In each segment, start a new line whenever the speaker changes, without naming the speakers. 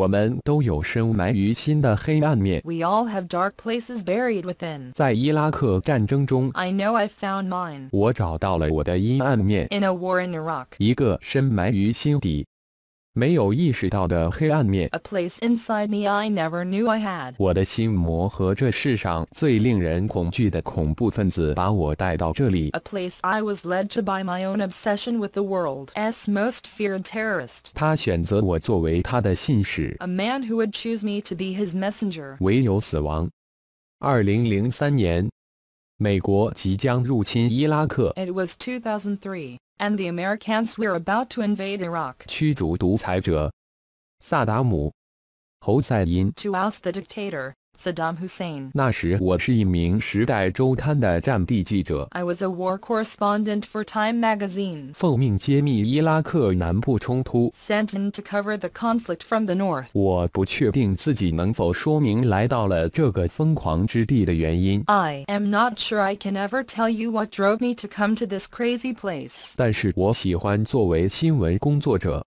我们都有深埋于心的黑暗面。
We all have dark places buried within.
在伊拉克战争中
，I know I've found mine.
我找到了我的阴暗面
，In a war in Iraq.
一个深埋于心底、没有意识到的黑暗面。
A place inside me I never knew I had.
我的心魔和这世上最令人恐惧的恐怖分子把我带到这里。
A place I was led to by my own obsession with the world's most feared terrorist.
他选择我作为他的信使，
A man who would choose me to be his messenger.
唯有死亡。二零零三年，美国即将入侵伊拉克，
It was 2003, and the Americans were about to invade Iraq.
驱逐独裁者萨达姆·侯赛因。
To oust the dictator, Saddam Hussein.
那时我是一名《时代周刊》的战地记者，
I was a war correspondent for Time magazine.
奉命揭秘伊拉克南部冲突。
Sent in to cover the conflict from the north.
我不确定自己能否说明来到了这个疯狂之地的原因，
I am not sure I can ever tell you what drove me to come to this crazy place.
但是我喜欢作为新闻工作者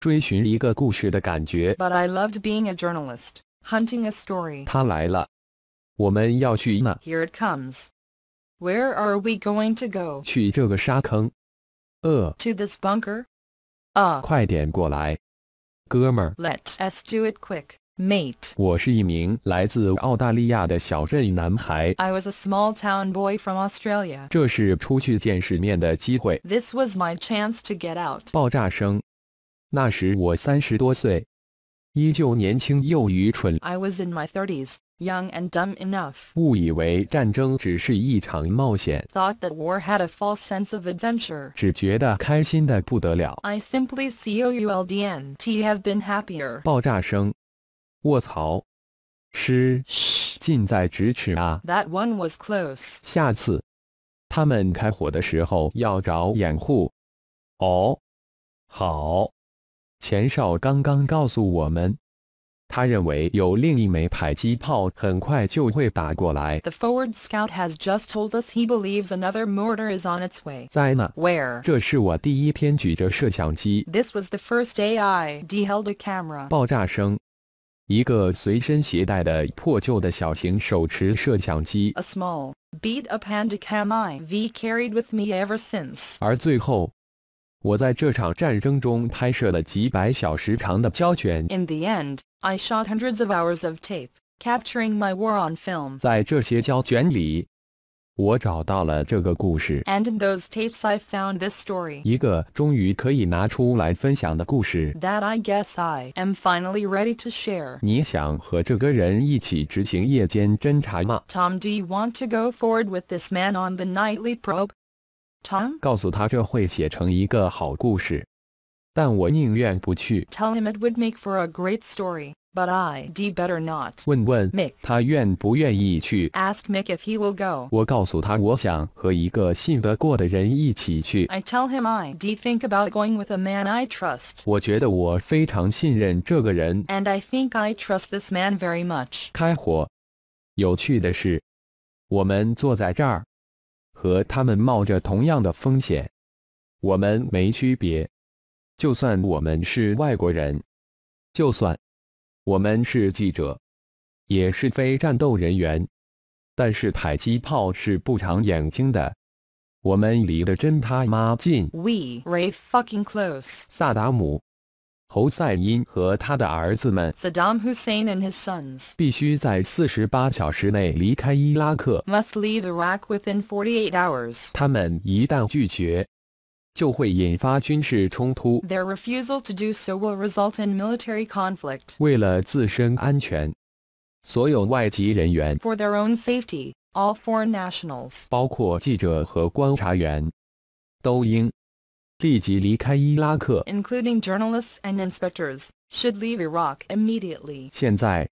追寻一个故事的感觉。
But I loved being a journalist, hunting a story.
他来了，我们要去那，
Here it comes. Where are we going to go?
去这个沙坑。呃，
To this bunker? Ah,
快点过来，哥们儿。
let us do it quick, mate.
我是一名来自澳大利亚的小镇男孩，
I was a small town boy from Australia.
这是出去见世面的机会。
This was my chance to get out.
爆炸声，那时我三十多岁， 依旧年轻又愚蠢，
I was in my 30s, young and dumb enough.
误以为战争只是一场冒险，
Thought that war had a false sense of adventure.
只觉得开心的不得了。
I simply couldn't have been happier.
爆炸声，卧槽！诗
Shh,
近在咫尺啊！
that one was close.
下次他们开火的时候要找掩护。哦，好。 钱少刚刚告诉我们，他认为有另一枚迫击炮很快就会打过来。
The forward scout has just told us he believes another mortar is on its way.
在呢，
Where?
这是我第一天举着摄像机。
This was the first day I held a camera.
爆炸声，一个随身携带的破旧的小型手持摄像机，
A small, beat-up Handicam IV carried with me ever since.
而最后， 我在这场战争中拍摄了几百小时长的胶卷。
In the end, I shot hundreds of hours of tape, capturing my war on film.
在这些胶卷里，我找到了这个故事，
And in those tapes I found this story.
一个终于可以拿出来分享的故事。
That I guess I am finally ready to share.
你想和这个人一起执行夜间侦查吗？
Tom, do you want to go forward with this man on the nightly probe? Tom?
告诉他这会写成一个好故事，但我宁愿不去。
Tell him it would make for a great story, but I'd better not.
问问
Mick.
他愿不愿意去。
Ask Mick if he will go.
我告诉他，我想和一个信得过的人一起去。
I tell him I d think about going with a man I trust.
我觉得我非常信任这个人。
And I think I trust this man very much.
开火。有趣的是，我们坐在这儿， 和他们冒着同样的风险，我们没区别。就算我们是外国人，就算我们是记者，也是非战斗人员，但是迫击炮是不长眼睛的。我们离得真他妈近。
We ray fucking close.
萨达姆、侯赛因和他的儿子们
Saddam Hussein and his sons
必须在四十八小时内离开伊拉克。
must leave Iraq within 48 hours.
他们一旦拒绝，就会引发军事冲突。
Their refusal to do so will result in military conflict.
为了自身安全，所有外籍人员，
For their own safety, all foreign nationals,
包括记者和观察员，都应 立即离开伊拉克。
including journalists and inspectors, should leave Iraq immediately.
现在，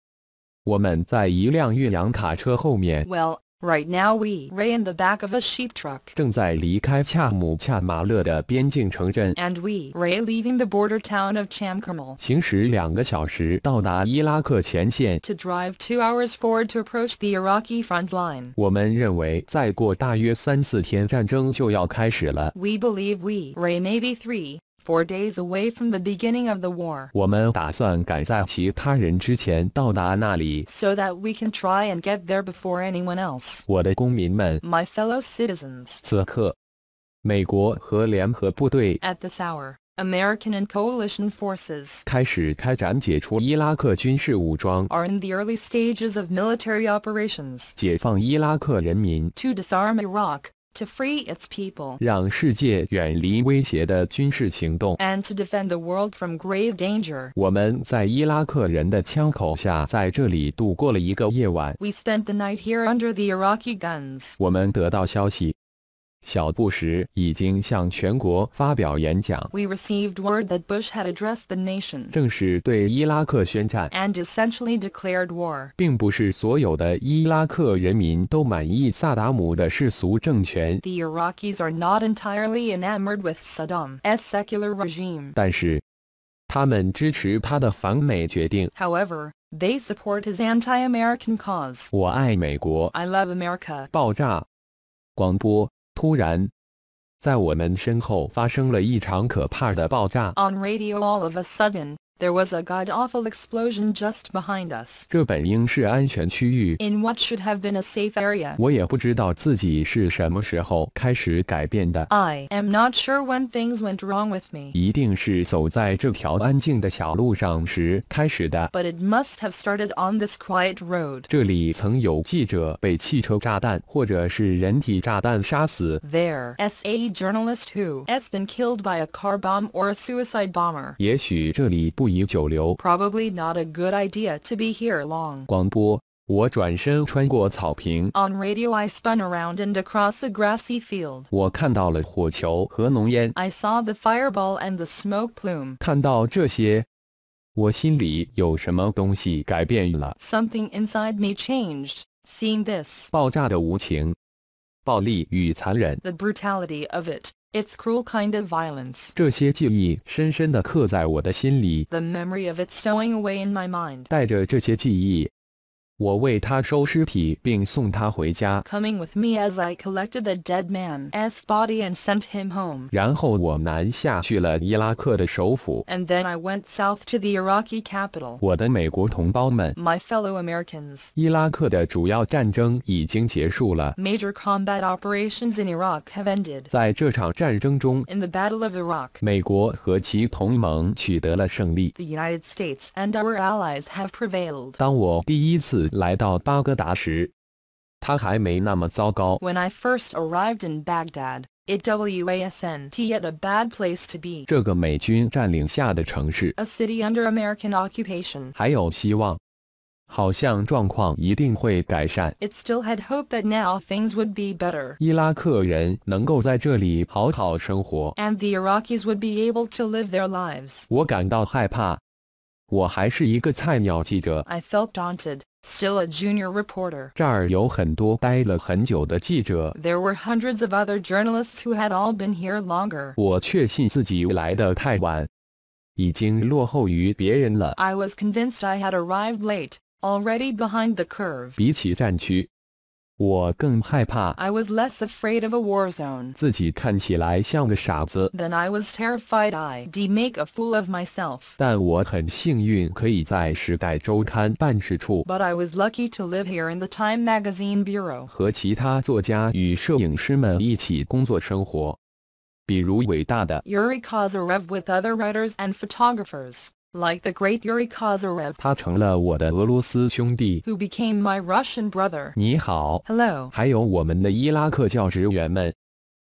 我们在一辆运粮卡车后面，
Well, Right now we are in the back of a sheep truck.
正在离开恰姆恰马勒的边境城镇,
and we are leaving the border town of Chamchamal.
行驶两个小时到达伊拉克前线.
To drive two hours forward to approach the Iraqi front line.
我们认为再过大约三四天战争就要开始了。
We believe we are maybe three four days away from the beginning of the war.
我们打算赶在其他人之前到达那里。
So that we can try and get there before anyone else.
我的公民们，
My fellow citizens.
此刻，美国和联合部队
At this hour, American and coalition forces
开始开展解除伊拉克军事武装、
are in the early stages of military operations
解放伊拉克人民，
to disarm Iraq, to free its people,
让世界远离威胁的军事行动。
and to defend the world from grave danger.
我们在伊拉克人的枪口下，在这里度过了一个夜晚。
We spent the night here under the Iraqi guns.
我们得到消息， 小布什已经向全国发表演讲，
We received word that Bush had addressed the nation
正式对伊拉克宣战。
and essentially declared war.
并不是所有的伊拉克人民都满意萨达姆的世俗政权，
The Iraqis are not entirely enamored with Saddam's secular regime.
但是他们支持他的反美决定。
However, they support his anti-American cause.
我爱美国。
I love America.
爆炸，广播 突然，在我们身后发生了一场可怕的爆炸。
there was a god-awful explosion just behind us.
这本应是安全区域，
In what should have been a safe area.
我也不知道自己是什么时候开始改变的。
I am not sure when things went wrong with me.
一定是走在这条安静的小路上时开始的。
But it must have started on this quiet road.
这里曾有记者被汽车炸弹或者是人体炸弹杀死，
There, SA journalist who has been killed by a car bomb or a suicide bomber.
也许这里不 宜久留。
Probably not a good idea to be here long.
广播，我转身穿过草坪，
On radio I spun around and across a grassy field.
我看到了火球和浓烟。
I saw the fireball and the smoke plume.
看到这些，我心里有什么东西改变了。
Something inside me changed, seeing this.
爆炸的无情、暴力与残忍，
The brutality of it, its cruel kind of violence.
这些记忆深深地刻在我的心里。
The memory of it stowing away in my mind.
带着这些记忆， 我为他收尸体并送他回家。
Coming with me as I collected the dead man's body and sent him home.
然后我南下去了伊拉克的首府。
And then I went south to the Iraqi capital.
我的美国同胞们，
My fellow Americans.
伊拉克的主要战争已经结束了。
Major combat operations in Iraq have ended.
在这场战争中，
In the Battle of Iraq,
美国和其同盟取得了胜利。
the United States and our allies have prevailed.
当我第一次 来到巴格达时，它还没那么糟糕。
When I first arrived in Baghdad, it wasn't yet a bad place to be.
这个美军占领下的城市
A city under American occupation.
还有希望，好像状况一定会改善。
It still had hope that now things would be better.
伊拉克人能够在这里好好生活，
And the Iraqis would be able to live their lives.
我感到害怕。 我还是一个菜鸟记者，
I felt daunted, still a junior reporter.
这儿有很多待了很久的记者，
There were hundreds of other journalists who had all been here longer.
我确信自己来得太晚，已经落后于别人了。
I was convinced I had arrived late, already behind the curve.
比起战区， 我更害怕
I was less afraid of a war zone.
自己看起来像个傻子
Then I was terrified I'd make a fool of myself.
但我很幸运可以在《时代周刊》办事处
But I was lucky to live here in the Time Magazine Bureau.
和其他作家与摄影师们一起工作生活，比如伟大的
Yuri Kozyrev with other writers and photographers like the great Yuri Kozyrev.
他成了我的俄罗斯兄弟。
Who became my Russian brother. Hello.
你好。
Hello.
还有我们的伊拉克教职员们。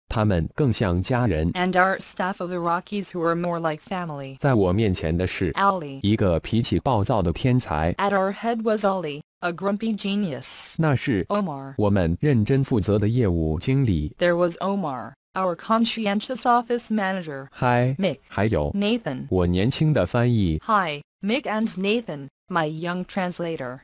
他们更像家人
，and our staff of Iraqis who are more like family。
在我面前的是
Ali，
一个脾气暴躁的天才。
At our head was Ali, a grumpy genius.
那是,
Omar,
genius。那是
There was Omar, our conscientious office manager.
嗨，
Mick.
还有
Nathan.
我年轻的翻译。
Hi, Mick and Nathan, my young translator.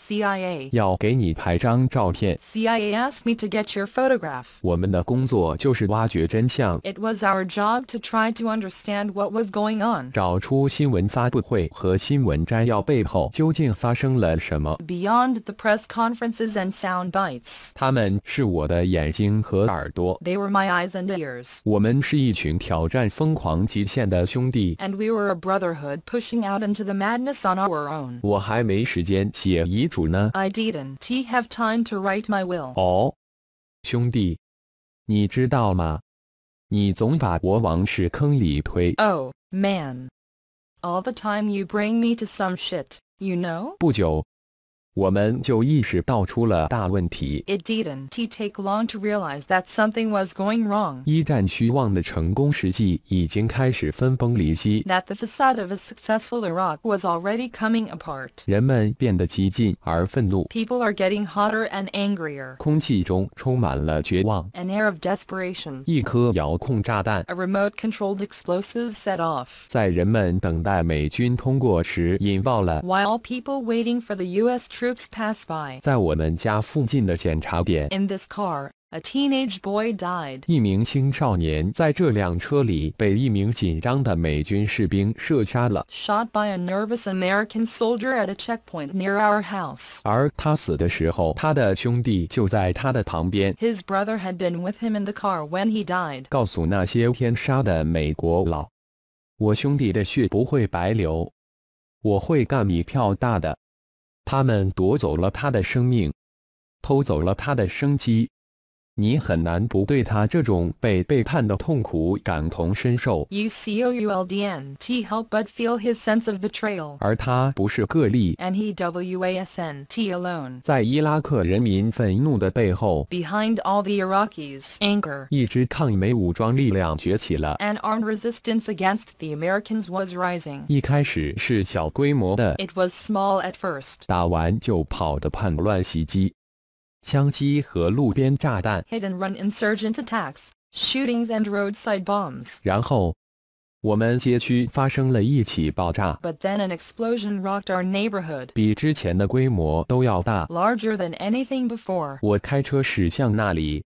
CIA.
要给你拍张照片。
CIA asked me to get your photograph.
我们的工作就是挖掘真相，
It was our job to try to understand what was going on.
找出新闻发布会和新闻摘要背后究竟发生了什么。
Beyond the press conferences and sound bites.
他们是我的眼睛和耳朵。
They were my eyes and ears.
我们是一群挑战疯狂极限的兄弟。
And we were a brotherhood pushing out into the madness on our own.
我还没时间写 遗嘱呢。
I didn't have time to write my will.
哦，兄弟，你知道吗？你总把我往屎坑里推。
Oh, man. All the time you bring me to some shit, you know?
不久， 我们就意识到出了大问题。
It didn't take long to realize that something was going wrong.
一战虚妄的成功实际已经开始分崩离析，
That the facade of a successful Iraq was already coming apart.
人们变得激进而愤怒，
People are getting hotter and angrier.
空气中充满了绝望。
An air of desperation.
一颗遥控炸弹
A remote controlled explosive set off.
在人们等待美军通过时引爆了。
While people waiting for the U.S. troops pass by.
在我们家附近的检查点，
In this car, a teenage boy died.
一名青少年在这辆车里被一名紧张的美军士兵射杀了，
Shot by a nervous American soldier at a checkpoint near our house.
而他死的时候，他的兄弟就在他的旁边，
His brother had been with him in the car when he died.
告诉那些天杀的美国佬：“我兄弟的血不会白流，我会干一票大的。” 他们夺走了他的生命，偷走了他的生机。你很难不对他这种被背叛的痛苦感同身受，
You couldn't help but feel his sense of betrayal.
而他不是个例。
And he wasn't alone.
在伊拉克人民愤怒的背后，
Behind all the Iraqis' anger,
一支抗美武装力量崛起了。
an armed resistance against the Americans was rising.
一开始是小规模的，
It was small at first.
打完就跑的叛乱袭击， 枪击和路边炸弹，
Hit and run insurgent attacks, shootings and roadside bombs.
然后我们街区发生了一起爆炸，
But then an explosion rocked our neighborhood,
比之前的规模都要大。
larger than anything before.
我开车驶向那里，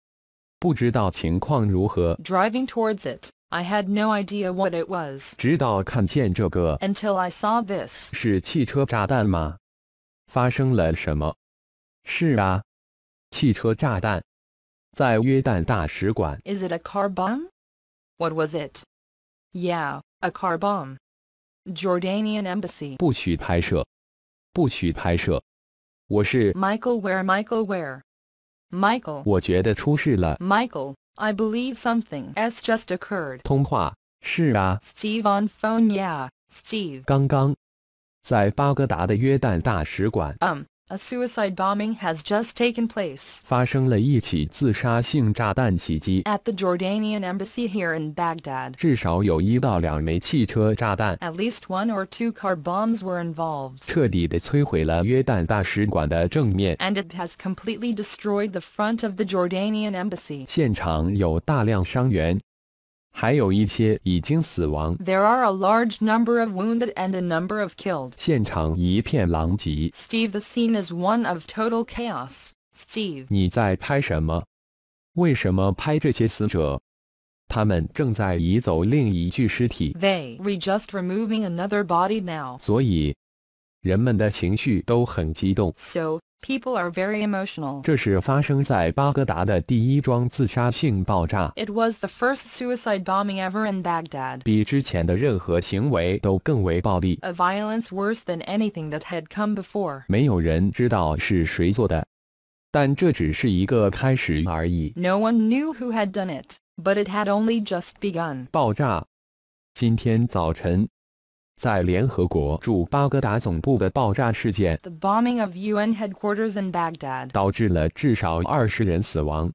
不知道情况如何，
Driving towards it, I had no idea what it was.
直到看见这个
Until I saw this.
是汽车炸弹吗？发生了什么？是啊， 汽车炸弹，在约旦大使馆。
Is it a car bomb? What was it? Yeah, a car bomb. Jordanian embassy.
不许拍摄，不许拍摄。我是
Michael Ware Michael Ware Michael.
我觉得出事了。
Michael, I believe something has just occurred.
通话。是啊
，Steve on phone, yeah, Steve.
刚刚，在巴格达的约旦大使馆。
Um. a suicide bombing has just taken place.
发生了一起自杀性炸弹袭击，
At the Jordanian embassy here in Baghdad.
至少有一到两枚汽车炸弹，
At least one or two car bombs were involved.
彻底的摧毁了约旦大使馆的正面。
And it has completely destroyed the front of the Jordanian embassy.
现场有大量伤员， 还有一些已经死亡。
There are a large number of wounded and a number of killed.
现场一片狼藉。
Steve, the scene is one of total chaos. Steve.
你在拍什么？为什么拍这些死者？他们正在移走另一具尸体，
They we just removing another body now.
所以人们的情绪都很激动。
So, people are very emotional.
这是发生在巴格达的第一桩自杀性爆炸，
It was the first suicide bombing ever in Baghdad.
比之前的任何行为都更为暴力。
A violence worse than anything that had come before.
没有人知道是谁做的，但这只是一个开始而已。
No one knew who had done it, but it had only just begun.
爆炸。今天早晨， 在联合国驻巴格达总部的爆炸事件，
The bombing of UN headquarters in Baghdad
导致了至少二十人死亡，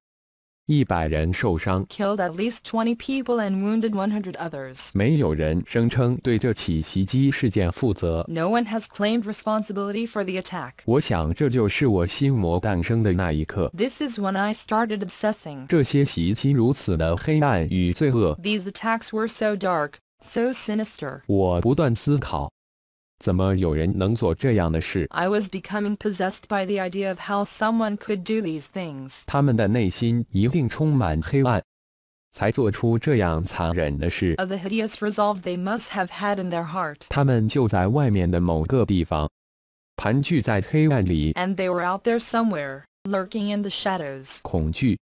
一百人受伤。
killed at least 20 people and wounded 100 others.
没有人声称对这起袭击事件负责。
No one has claimed responsibility for the attack.
我想这就是我心魔诞生的那一刻。
This is when I started obsessing.
这些袭击如此的黑暗与罪恶，
These attacks were so dark, so sinister.
我不断思考， 怎么有人能做这样的事？
I was becoming possessed by the idea of how someone could do these things.
他们的内心一定充满黑暗，才做出这样残忍的事。
Of the hideous resolve they must have had in their heart.
他们就在外面的某个地方，盘踞在黑暗里，
And they were out there somewhere, lurking in the shadows.
恐惧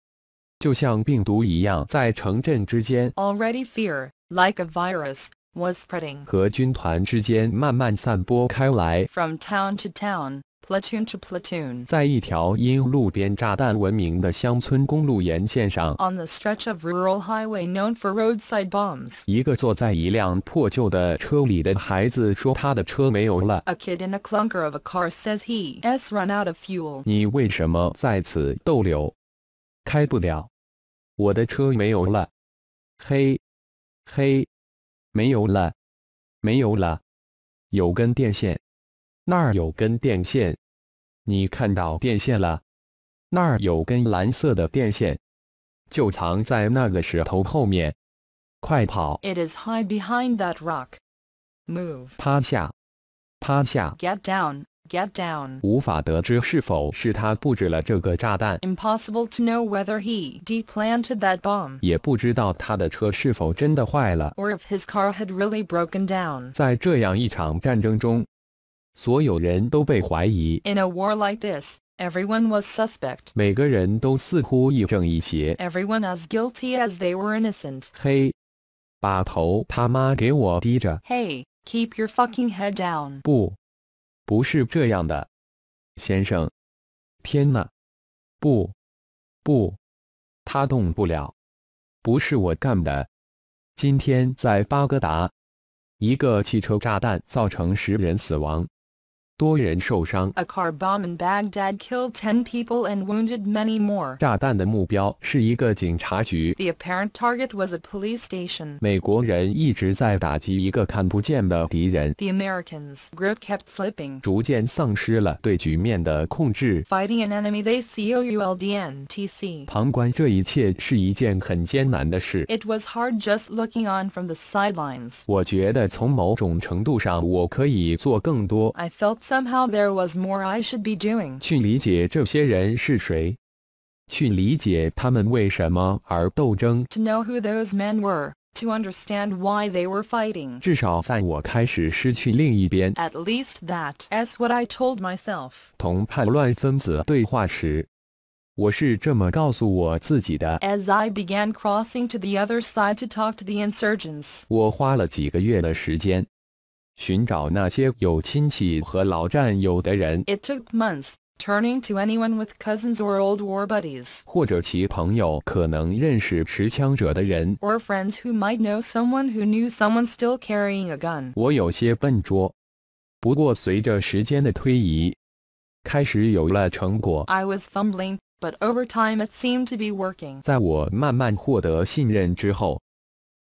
就像病毒一样，在城镇之间
Already fear, like a virus, was spreading.
和军团之间慢慢散播开来。
From town to town, platoon to platoon.
在一条因路边炸弹闻名的乡村公路沿线上，
On the stretch of rural highway known for roadside bombs.
一个坐在一辆破旧的车里的孩子说：“他的车没油了。
A kid in a clunker of a car says he's run out of fuel.
你为什么在此逗留？开不了，我的车没油了。嘿， 嘿，没有了，没有了，有根电线，那儿有根电线，你看到电线了？那儿有根蓝色的电线，就藏在那个石头后面，快跑
！It is hide behind that rock. Move.
趴下，趴下
！Get down, get down.
无法得知是否是他布置了这个炸弹。
Impossible to know whether he deplanted that bomb,
也不知道他的车是否真的坏了。
or if his car had really broken down.
在这样一场战争中，所有人都被怀疑，
In a war like this, everyone was suspect.
每个人都似乎亦正亦邪。
Everyone as guilty as they were innocent.
嘿，把头他妈给我低着！
Hey, keep your fucking head down.
不， 不是这样的，先生。天哪！不，不，他动不了，不是我干的。今天在巴格达，一个汽车炸弹造成十人死亡，多人受伤。
A car bomb in Baghdad killed 10 people and wounded many more.
炸弹的目标是一个警察局。
The apparent target was a police station.
美国人一直在打击一个看不见的敌人，
The Americans' grip kept slipping.
逐渐丧失了对局面的控制。
Fighting an enemy they couldn't
旁观这一切是一件很艰难的事。
It was hard just looking on from the sidelines.
我觉得从某种程度上，我可以做更多，
I felt somehow there was more I should be doing.
去理解这些人是谁，去理解他们为什么而斗争。
To know who those men were, to understand why they were fighting.
至少在我开始失去另一边
At least that is what I told myself.
同叛乱分子对话时，我是这么告诉我自己的。
As I began crossing to the other side to talk to the insurgents,
我花了几个月的时间， 寻找那些有亲戚和老战友的人，
it took months, turning to anyone with cousins or old war buddies,
或者其朋友可能认识持枪者的人。
or friends who might know someone who knew someone still carrying a gun.
我有些笨拙，不过随着时间的推移，开始有了成果。
I was fumbling, but over time it seemed to be working.
在我慢慢获得信任之后，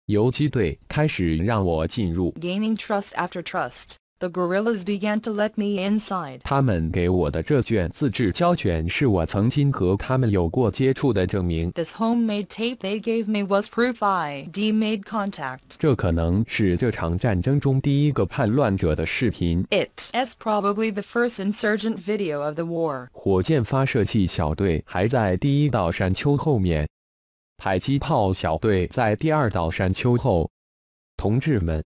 游击队开始让我进入。
Gaining trust after trust, the guerrillas began to let me inside.
他们给我的这卷自制胶卷是我曾经和他们有过接触的证明。
This homemade tape they gave me was proof ID made contact.
这可能是这场战争中第一个叛乱者的视频。
It is probably the first insurgent video of the war.
火箭发射器小队还在第一道山丘后面， 迫击炮小队在第二道山丘后。同志们，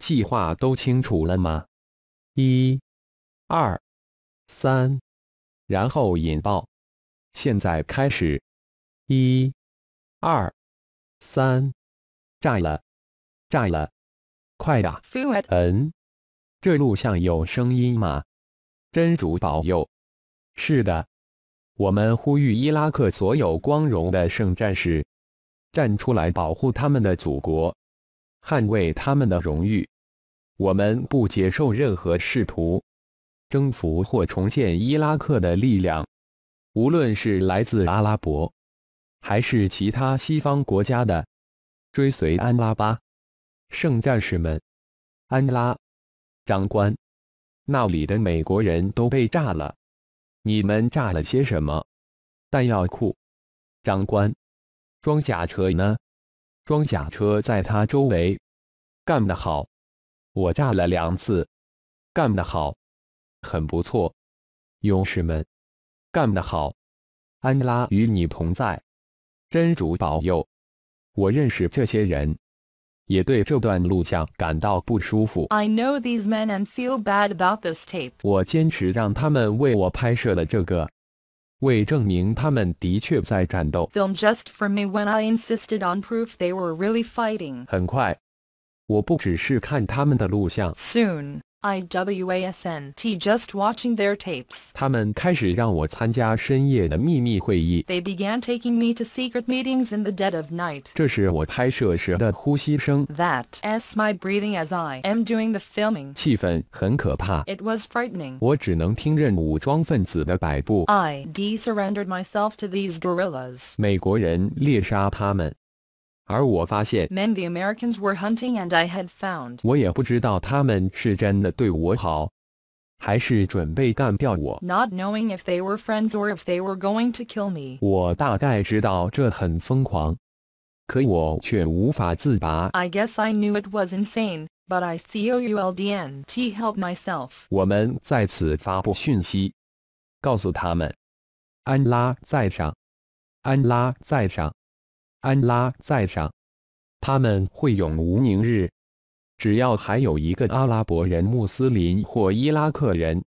计划都清楚了吗？一、二、三，然后引爆。现在开始。一、二、三，炸了，炸了，快呀
！Fuet,
嗯，这录像有声音吗？真主保佑！是的，我们呼吁伊拉克所有光荣的圣战士站出来保护他们的祖国，捍卫他们的荣誉。我们不接受任何试图征服或重建伊拉克的力量，无论是来自阿拉伯还是其他西方国家的。追随安拉吧，圣战士们！安拉，长官，那里的美国人都被炸了。你们炸了些什么？弹药库。长官，装甲车呢？装甲车在他周围。干得好！我炸了两次。干得好，很不错，勇士们，干得好，安拉与你同在，真主保佑。我认识这些人，也对这段录像感到不舒服。
I know these men and feel bad about this tape.
我坚持让他们为我拍摄了这个，为证明他们的确在战斗。
Film just for me when I insisted on proof they were really fighting.
很快，我不只是看他们的录像，
Soon, IWASNT just watching their tapes.
他们开始让我参加深夜的秘密会议。
They began taking me to secret meetings in the dead of night.
这是我拍摄时的呼吸声，
That s my breathing as I am doing the filming.
气氛很可怕。
It was frightening.
我只能听任武装分子的摆布，
I de-surrendered myself to these guerrillas.
美国人猎杀他们， 而我发现，
Men the Americans were hunting and I had found.
我也不知道他们是真的对我好，还是准备干掉我。
Not knowing if they were friends or if they were going to kill me.
我大概知道这很疯狂，可我却无法自拔。
I guess I knew it was insane, but I couldn't help myself.
我们在此发布讯息，告诉他们，安拉在上，安拉在上， 安拉在上，他们会永无宁日。只要还有一个阿拉伯人、穆斯林或伊拉克人，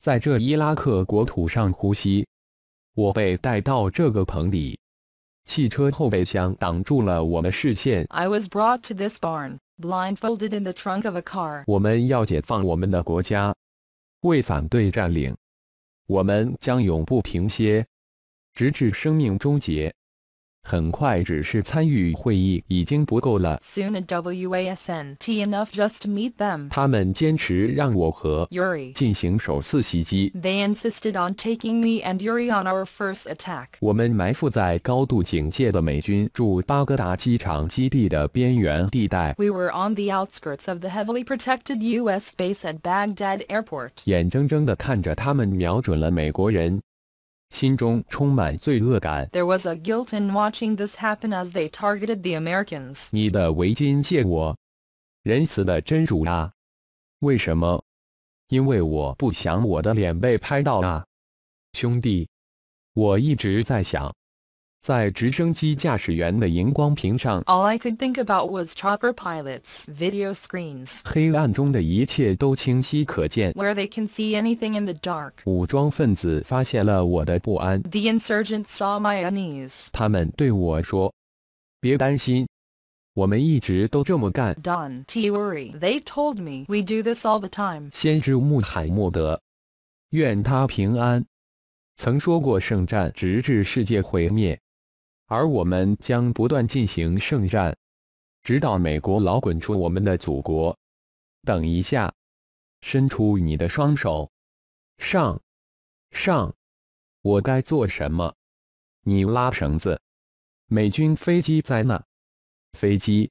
在这伊拉克国土上呼吸，我被带到这个棚里，汽车后备箱挡住了我的视线。
I was brought to this barn, blindfolded in the trunk of a car.
我们要解放我们的国家，为反对占领，我们将永不停歇，直至生命终结。很快，只是参与会议已经不够了。
Soon at WASNT enough just to meet them.
他们坚持让我和
Yuri.
进行首次袭击。
They insisted on taking me and Yuri on our first attack.
我们埋伏在高度警戒的美军驻巴格达机场基地的边缘地带，
We were on the outskirts of the heavily protected U.S. base at Baghdad Airport.
眼睁睁地看着他们瞄准了美国人， 心中充满罪恶感。
There was a guilt in watching this happen as they targeted the Americans.
你的围巾借我，仁慈的真主啊！为什么？因为我不想我的脸被拍到啊，兄弟！我一直在想，在直升机驾驶员的荧光屏上
，All I could think about was chopper pilots' video screens,
黑暗中的一切都清晰可见。
where they can see anything in the dark.
武装分子发现了我的不安
，The insurgents saw my unease.
他们对我说：“别担心，我们一直都这么干。
”Don't worry. They told me we do this all the time.
先知穆罕默德，愿他平安，曾说过圣战直至世界毁灭，而我们将不断进行圣战，直到美国佬滚出我们的祖国。等一下，伸出你的双手，上，上，我该做什么？你拉绳子，美军飞机在那，飞机。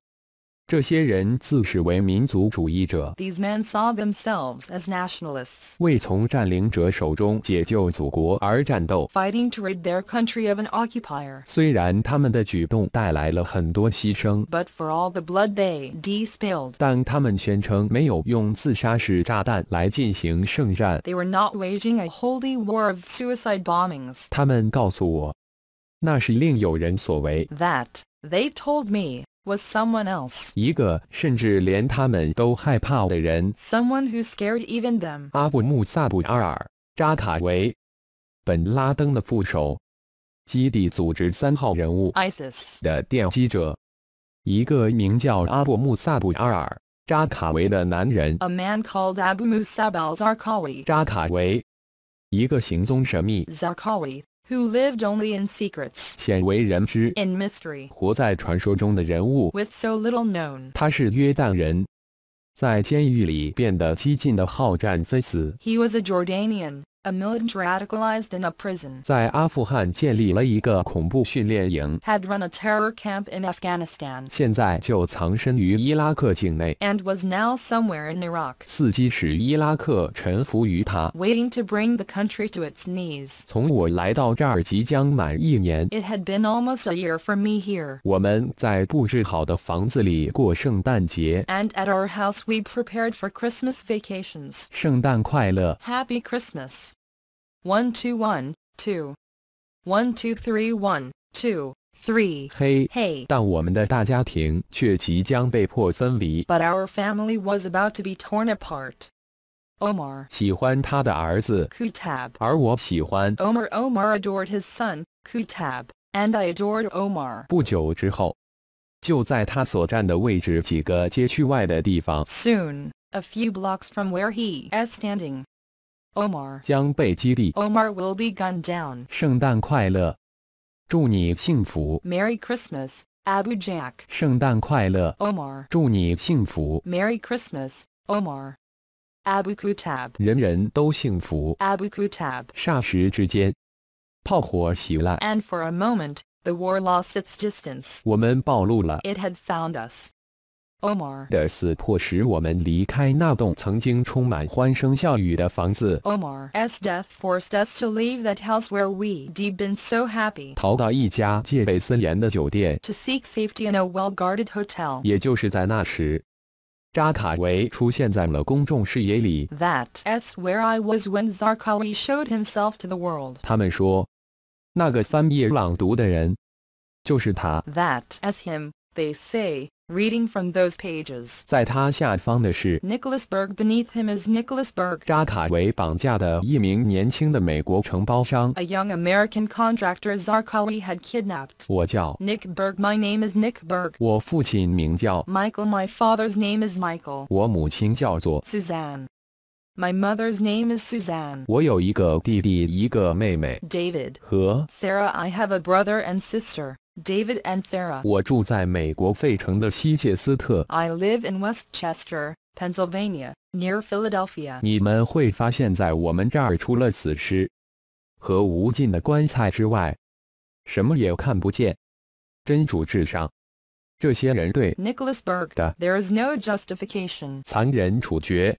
这些人自视为民族主义者，
These men saw themselves as nationalists,
为从占领者手中解救祖国而战斗。
fighting to rid their country of an occupier.
虽然他们的举动带来了很多牺牲，
But for all the blood they de-spilled,
但他们宣称没有用自杀式炸弹来进行圣战。
they were not waging a holy war of suicide bombings.
他们告诉我，那是另有人所为。
That, they told me, Was someone else.
一个甚至连他们都害怕的人
Someone who scared even them.
——阿布穆萨布阿尔·扎卡维，本拉登的副手，基地组织三号人物
ISIS.
的奠基者，一个名叫阿布穆萨布阿尔·扎卡维的男人。
A man called Abu Musab al-Zarqawi.
扎卡维，一个行踪神秘、
Zarqawi, who lived only in secrets,
鲜为人知、
in mystery,
活在传说中的人物。
with so little known.
他是约旦人，在监狱里变得激进的好战分子。
He was a Jordanian, a militant radicalized in a prison,
在阿富汗建立了一个恐怖训练营，
had run a terror camp in Afghanistan,
现在就藏身于伊拉克境内，
and was now somewhere in Iraq,
伺机使伊拉克臣服于他。
waiting to bring the country to its knees.
从我来到这儿即将满一年，
It had been almost a year for me here,
我们在布置好的房子里过圣诞节。
and at our house we prepared for Christmas vacations.
圣诞快乐！
Happy Christmas. One two one two. One two three one two three.
嘿，
Hey.
但我们的大家庭却即将被迫分离。
But our family was about to be torn apart. Omar.
喜欢他的儿子，
Kutab.
而我喜欢。
Omar Omar adored his son, Kutab, and I adored Omar.
不久之后，就在他所站的位置几个街区外的地方，
Soon, a few blocks from where he is standing. Omar.
将被击毙。
Omar will be gunned down.
圣诞快乐！祝你幸福！
Merry Christmas, Abu Jack.
圣诞快乐！
Omar.
祝你幸福！
Merry Christmas, Omar. Abu Kutab.
人人都幸福。
Abu Kutab.
霎时之间，炮火袭来，
And for a moment, the war lost its distance.
我们暴露了
It had found us. Omar.
的死迫使我们离开那栋曾经充满欢声笑语的房子，
Omar's death forced us to leave that house where we'd been so happy
逃到一家戒备森严的酒店。
to seek safety in a well-guarded hotel.
也就是在那时，扎卡维出现在了公众视野里。
That's where I was when Zarqawi showed himself to the world.
他们说，那个翻页朗读的人，就是他。
That as him, they say, Reading from those pages.
在他下方的是
Nicholas Berg. Beneath him is Nicholas Berg. a young American contractor Zarqawi had kidnapped.
我叫
Nick Berg. My name is Nick Berg.
我父亲名叫
Michael. My father's name is Michael.
我母亲叫做
Suzanne. My mother's name is Suzanne.
我有一个弟弟，一个妹妹。
David
和
Sarah. I have a brother and sister. David and Sarah. I live in West Chester, Pennsylvania, near Philadelphia.
你们会发现在我们这儿除了死尸和无尽的棺材之外，什么也看不见。真主至上。这些人对
Nicholas Berg
的
There is no justification
残忍处决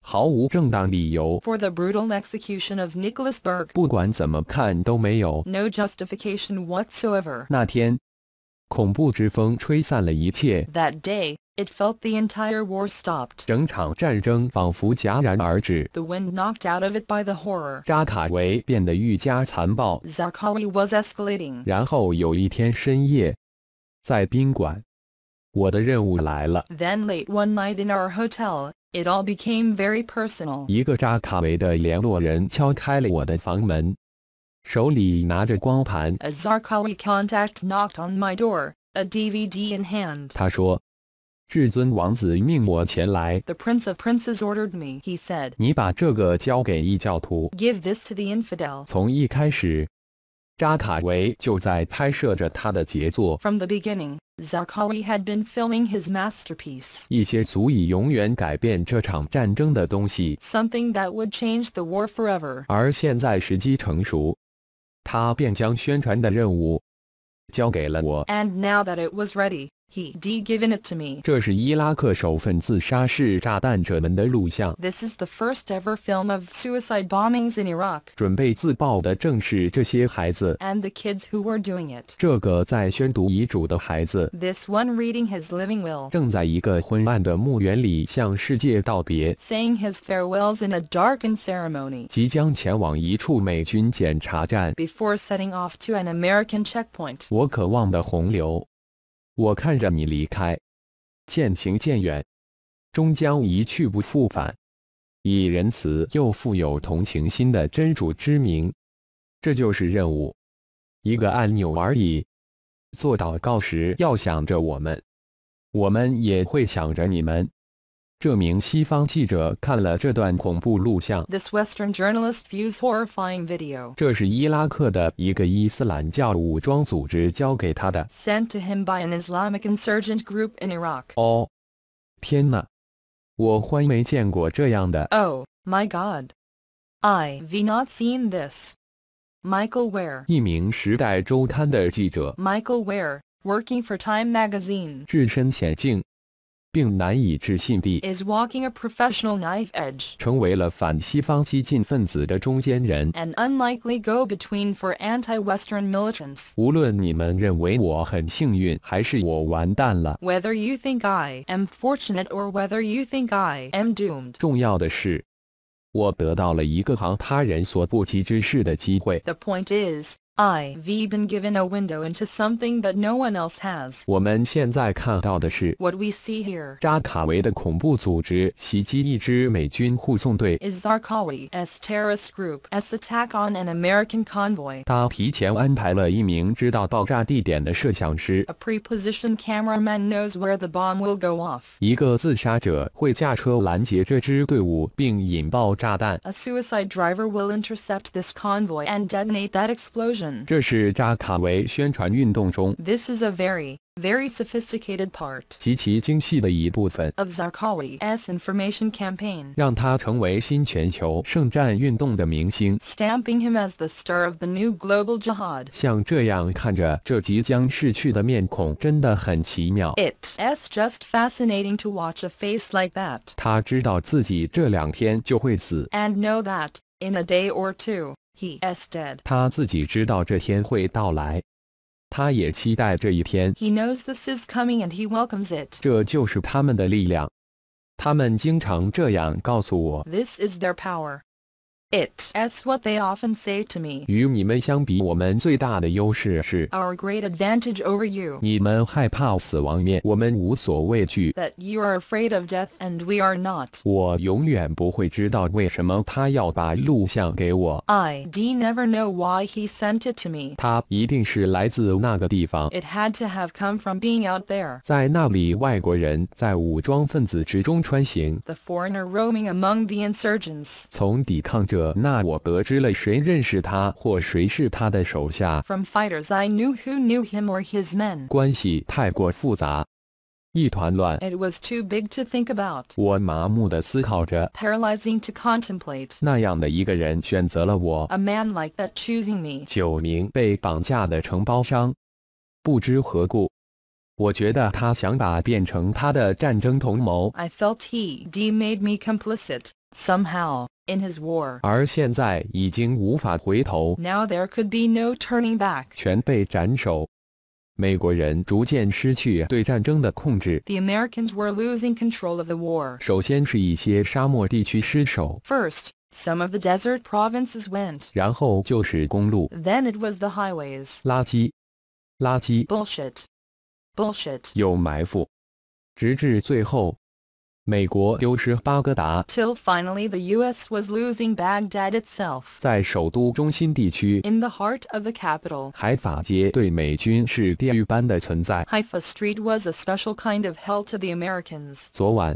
毫无正当理由。
For the brutal execution of Nicholas Berg，
不管怎么看都没有。
No justification whatsoever。
那天，恐怖之风吹散了一切。
That day, it felt the entire war stopped。
整场战争仿佛戛然而止。
The wind knocked out of it by the horror。
扎卡维变得愈加残暴。
Zarqawi was escalating。
然后有一天深夜，在宾馆，我的任务来了。
Then late one night in our hotel. it all became very personal.
一个扎卡维的联络人敲开了我的房门，手里拿着光盘。
A Zarqawi contact knocked on my door, a DVD in hand.
他说：“至尊王子命我前来，
The Prince of Princes ordered me, he said.
你把这个交给异教徒。
Give this to the infidel.
”从一开始，扎卡维就在拍摄着他的杰作，
From the beginning, Zarqawi had been filming his masterpiece. Something that would change the war forever. And now that it was ready, he'd given it to me.
这是伊拉克首份自杀式炸弹者们的录像。
This is the first ever film of suicide bombings in Iraq.
准备自爆的正是这些孩子。
And the kids who were doing it.
这个在宣读遗嘱的孩子，
This one reading his living will.
正在一个昏暗的墓园里向世界道别，
Saying his farewells in a darkened ceremony.
即将前往一处美军检查站。
Before setting off to an American checkpoint.
我渴望的洪流， 我看着你离开，渐行渐远，终将一去不复返。以仁慈又富有同情心的真主之名，这就是任务，一个按钮而已。做祷告时要想着我们，我们也会想着你们。这名西方记者看了这段恐怖录像，
This Western journalist views horrifying video.
这是伊拉克的一个伊斯兰教武装组织交给他的。
Sent to him by an Islamic insurgent group in Iraq.
哦，天哪！我还没见过这样的。
Oh, my god. I've not seen this. Michael Ware.
一名《时代周刊》的记者
Michael Ware, working for Time magazine,
置身险境， 并难以置信地
is walking a professional knife edge.
成为了反西方激进分子的中间人。
An unlikely go-between for anti-Western militants.
无论你们认为我很幸运，还是我完蛋了，
Whether you think I am fortunate or whether you think I am doomed.
重要的是，我得到了一个行他人所不及之事的机会。
The point is, I've been given a window into something that no one else has.
我们现在看到的是
What we see here
扎卡维的恐怖组织袭击一支美军护送队，
is Zarqawi's terrorist group's attack on an American convoy.
他提前安排了一名知道爆炸地点的摄像师。
A pre-positioned cameraman knows where the bomb will go off.
一个自杀者会驾车拦截这支队伍并引爆炸弹。
A suicide driver will intercept this convoy and detonate that explosion.
这是扎卡维宣传运动中
This is a very, very sophisticated part
极其精细的一部分，
of Zarqawi's information campaign,
让他成为新全球圣战运动的明星。
stamping him as the star of the new global jihad.
像这样看着这即将逝去的面孔，真的很奇妙。
It's just fascinating to watch a face like that
他知道自己这两天就会死，
and know that, in a day or two, he is dead.
他自己知道这天会到来，他也期待这一天。
He knows this is coming and he welcomes it.
这就是他们的力量。他们经常这样告诉我。
This is their power. It's what they often say to me.
与你们相比，我们最大的优势是，
Our great advantage over you.
你们害怕死亡面，我们无所畏惧。
That you are afraid of death and we are not.
我永远不会知道为什么他要把录像给我，
I'd never know why he sent it to me.
他一定是来自那个地方。
It had to have come from being out there.
在那里，外国人在武装分子之中穿行。
The foreigner roaming among the insurgents.
从抵抗者 那，我得知了谁认识他或谁是他的手下。
From fighters I knew who knew him or his men.
关系太过复杂，一团乱。
It was too big to think about.
我麻木地思考着
，Paralyzing to contemplate.
那样的一个人选择了我。
A man like that choosing me.
九名被绑架的承包商，不知何故，我觉得他想把变成他的战争同谋，
I felt he'd made me complicit, somehow, in his war.
而现在已经无法回头，
Now there could be no turning back.
全被斩首。美国人逐渐失去对战争的控制，
The Americans were losing control of the war.
首先是一些沙漠地区失守，
First, some of the desert provinces went.
然后就是公路、
Then it was the highways.
垃圾、垃圾
Bullshit. Bullshit.
有埋伏，直至最后，美国丢失巴格达，
Till finally the US was losing Baghdad itself.
在首都中心地区。
In the heart of the capital.
海法街对美军是地狱般的存在。
Haifa Street was a special kind of hell to the Americans.
昨晚，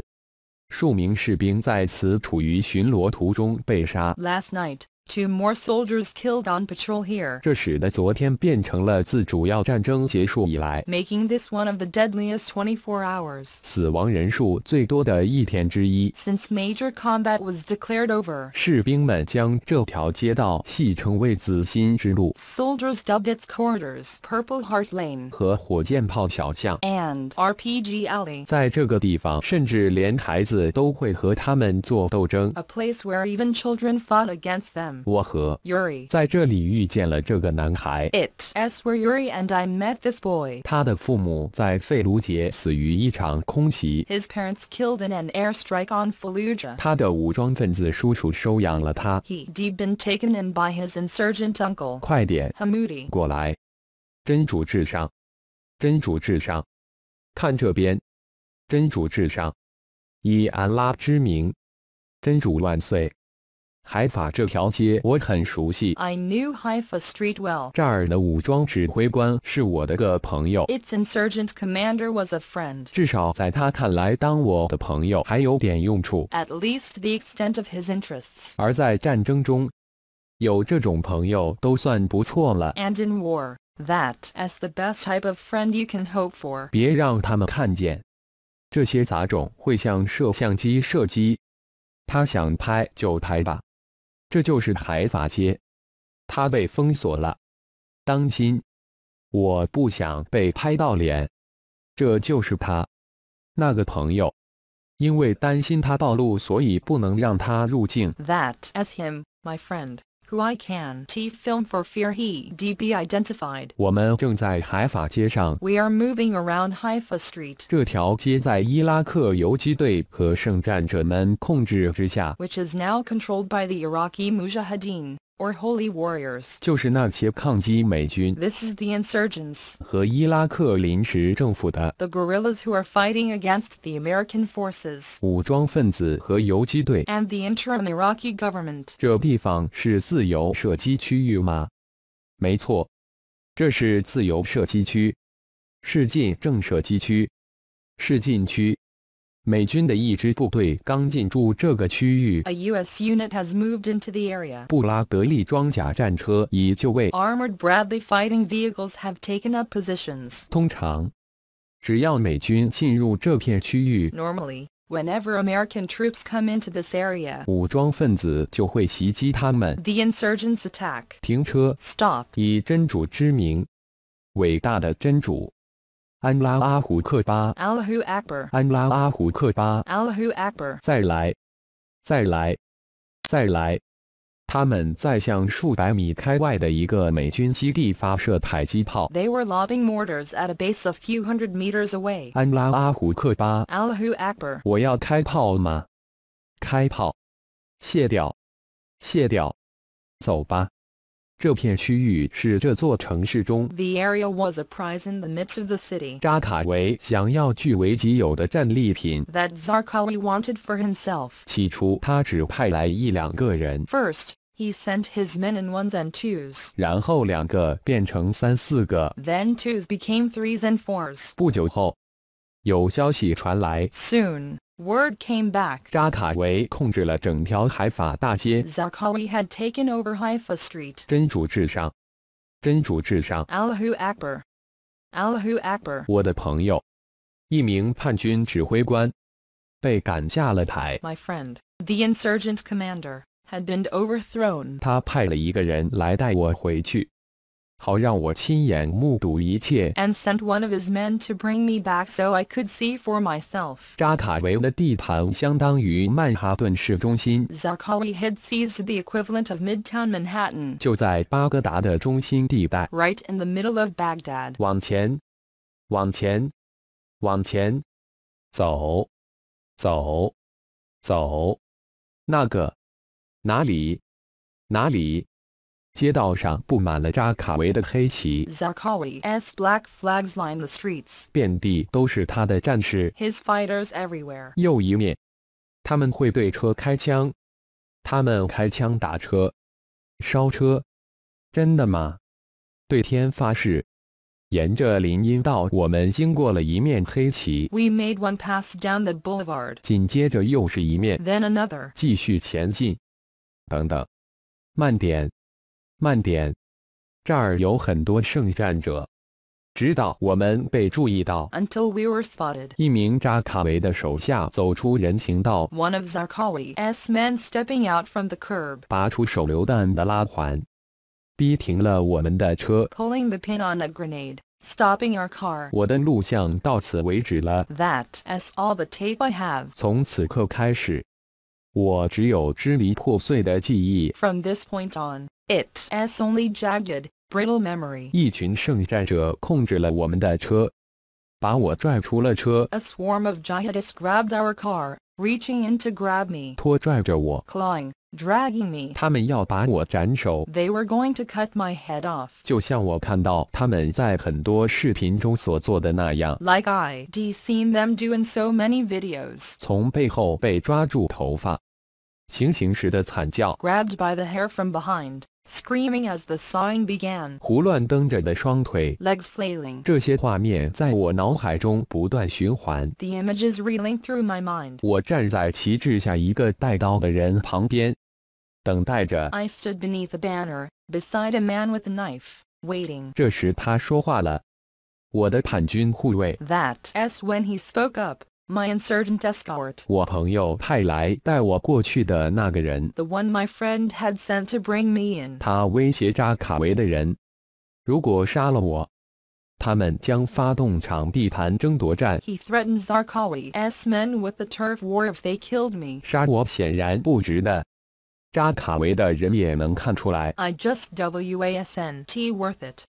数名士兵在此处于巡逻途中被杀，
Last night, two more soldiers killed on patrol here.
这使得昨天变成了自主要战争结束以来
making this one of the deadliest 24 hours.
死亡人数最多的一天之一。
Since major combat was declared over,
士兵们将这条街道戏称为“紫心之路
soldiers dubbed its corridors Purple Heart Lane
”和火箭炮小巷。
and RPG Alley,
在这个地方，甚至连孩子都会和他们做斗争。
a place where even children fought against them.
我和
Yuri.
在这里遇见了这个男孩。
It's where Yuri and I met this boy.
他的父母在费卢杰死于一场空袭。
His parents killed in an airstrike on Fallujah.
他的武装分子叔叔收养了他。
He'd been taken in by his insurgent uncle,
快点
Hamoudi.
过来！真主至上，真主至上，看这边！真主至上，以安拉之名，真主万岁！ 海法这条街我很熟悉，
I knew Haifa Street well.
这儿的武装指挥官是我的个朋友，
Its insurgent commander was a friend.
至少在他看来，当我的朋友还有点用处。
at least the extent of his interests.
而在战争中，有这种朋友都算不错了。
And in war, that is the best type of friend you can hope for.
别让他们看见，这些杂种会像摄像机射击，他想拍就拍吧。 这就是海法街，他被封锁了。当心，我不想被拍到脸。这就是他，那个朋友，因为担心他暴露，所以不能让他入境。
That as him, my friend, who I can't film for fear he'd be identified.
我们正在海法街上，
We are moving around Haifa Street,
这条街在伊拉克游击队和圣战者们控制之下，
which is now controlled by the Iraqi Mujahideen, or Holy Warriors.
就是那些抗击美军
This is the insurgents,
和伊拉克临时政府的
the guerrillas who are fighting against the American forces,
武装分子和游击队。
and the interim Iraqi government.
这地方是自由射击区域吗？没错，这是自由射击区，是禁正射击区，是禁区。 美军的一支部队刚进驻这个区域，
A U.S. unit has moved into the area.
布拉德利装甲战车已就位。
Armored Bradley fighting vehicles have taken up positions.
通常，只要美军进入这片区域，
Normally, whenever American troops come into this area,
武装分子就会袭击他们。
the insurgents attack,
停车，
stop,
以真主之名，伟大的真主， 安拉阿胡克巴
，Allahu Akbar,
安拉阿胡克巴。
Allahu Akbar.
再来，再来，再来！他们在向数百米开外的一个美军基地发射迫击炮。
They were lobbing mortars at a base a few hundred meters away.
安拉阿胡克巴
，Allahu Akbar.
我要开炮吗？开炮！卸掉，卸掉！走吧。这片区域是这座城市中
The area was a prize in the midst of the city
扎卡维想要据为己有的战利品。
that Zarqawi wanted for himself.
起初，他只派来一两个人，
First, he sent his men in ones and twos.
然后两个变成三四个。
Then twos became threes and fours.
不久后，有消息传来，
Soon, word came back.
扎卡维控制了整条海法大街。
Zarqawi had taken over Haifa Street.
真主至上，真主至上！
Allahu Akbar. Allahu Akbar.
我的朋友，一名叛军指挥官被赶下了台。
My friend, the insurgent commander, had been overthrown.
他派了一个人来带我回去， 好让我亲眼目睹一切。
and sent one of his men to bring me back so I could see for myself.
扎卡维的地盘相当于曼哈顿市中心，
Zarqawi had seized the equivalent of Midtown Manhattan,
就在巴格达的中心地带。
right in the middle of Baghdad.
往前，往前，往前，走，走，走，那个，哪里，哪里？ 街道上布满了扎卡维的黑旗
，Zarqawi's black flags line the streets,
遍地都是他的战士。
his fighters everywhere.
又一面，他们会对车开枪，他们开枪打车，烧车，真的吗？对天发誓！沿着林荫道，我们经过了一面黑旗
，We made one pass down the boulevard,
紧接着又是一面
，then another.
继续前进。等等，慢点，慢点，这儿有很多圣战者。直到我们被注意到，
Until we were spotted.
一名扎卡维的手下走出人行道，
One of Zarqawi's men stepping out from the curb,
拔出手榴弹的拉环，逼停了我们的车。
pulling the pin on a grenade, stopping our car.
我的录像到此为止了。
That is all the tape I have.
从此刻开始，我只有支离破碎的记忆。
From this point on, it is only jagged, brittle memory.
一群圣战者控制了我们的车，把我拽出了车，
A swarm of jihadists grabbed our car, reaching in to grab me,
拖拽着我。
clawing, dragging me.
他们要把我斩首，
They were going to cut my head off.
就像我看到他们在很多视频中所做的那样，
Like I'd seen them do in so many videos.
从背后被抓住头发，行刑时的惨叫，
Grabbed by the hair from behind, screaming as the sawing began,
胡乱蹬着的双腿，
legs flailing.
这些画面在我脑海中不断循环。
The images reeling through my mind.
我站在旗帜下一个带刀的人旁边，等待着。
I stood beneath a banner, beside a man with a knife, waiting.
这时他说话了：“我的叛军护卫，
That is when he spoke up. my insurgent escort.
我朋友派来带我过去的那个人。
The one my friend had sent to bring me in. He threatened Zarqawi's men with the turf war if they killed me.
杀我显然不值得。扎卡维的人也能看出来。
I just wasn't worth it.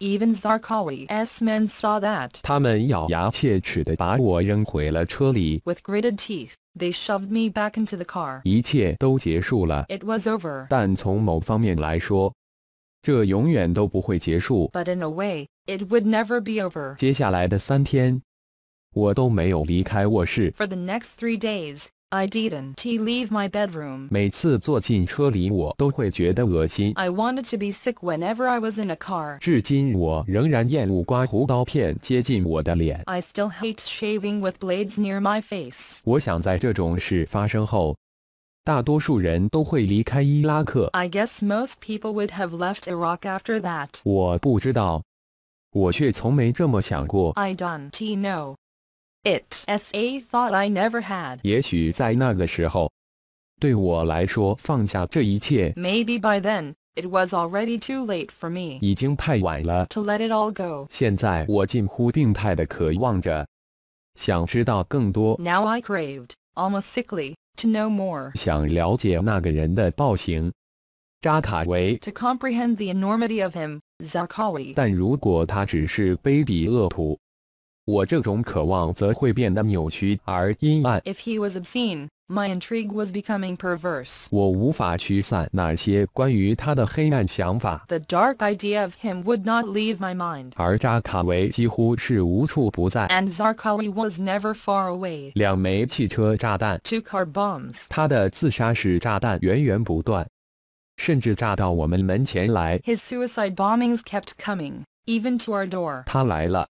Even Zarqawi's men saw that. With gritted teeth, they shoved me back into the car. It was over. But in a way, it would never be over. For the next three days, I didn't leave my bedroom.
每次坐进车里，我都会觉得恶心。
I wanted to be sick whenever I was in a car.
至今，我仍然厌恶刮胡刀片接近我的脸。
I still hate shaving with blades near my face.
我想，在这种事发生后，大多数人都会离开伊拉克。
I guess most people would have left Iraq after that.
我不知道，我却从没这么想过。
I don't know. It s a thought I never had.
也许在那个时候，对我来说，放下这一切
Maybe by then, it was already too late for me
已经太晚了。
to let it all go.
现在我近乎病态的渴望着，想知道更多，
Now I craved, almost sickly, to know more.
想了解那个人的暴行。扎卡维，
To comprehend the enormity of him, Zarqawi.
但如果他只是卑鄙恶徒， 我这种渴望则会变得扭曲而阴暗。
If he was obscene, my intrigue was becoming perverse.
我无法驱散那些关于他的黑暗想法，
The dark idea of him would not leave my mind.
而扎卡维几乎是无处不在。
And Zarqawi was never far away.
两枚汽车炸弹，
Two car bombs.
他的自杀式炸弹源源不断，甚至炸到我们门前来。
His suicide bombings kept coming, even to our door.
他来了。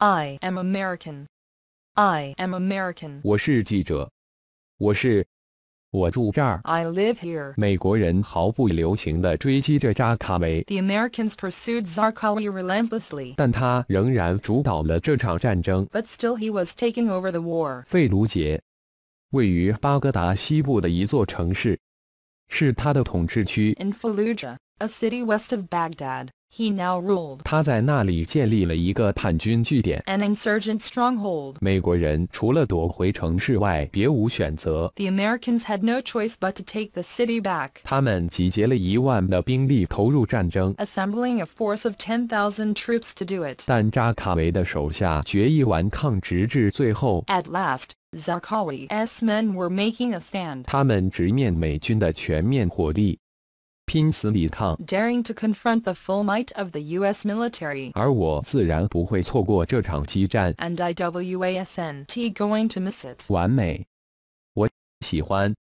I am American. I am American.
我是记者，我是，我住这儿。
I live here.
美国人毫不留情地追击着扎卡维，
The Americans pursued Zarqawi relentlessly,
但他仍然主导了这场战争。
but still he was taking over the war.
费卢杰，位于巴格达西部的一座城市，是他的统治区。
In Fallujah, a city west of Baghdad, he now ruled
他在那里建立了一个叛军据点。
an insurgent stronghold.
美国人除了躲回城市外，别无选择。
The Americans had no choice but to take the city back,
他们集结了一万的兵力投入战争，
assembling a force of 10,000 troops to do it.
但扎卡维的手下决意顽抗，直至最后。
At last, Zarqawi's men were making a stand,
他们直面美军的全面火力， 拼死抵抗。
daring to confront the full might of the U.S. military.
而我自然不会错过这场激战。
And I wasn't going to miss it.
完美，我喜欢。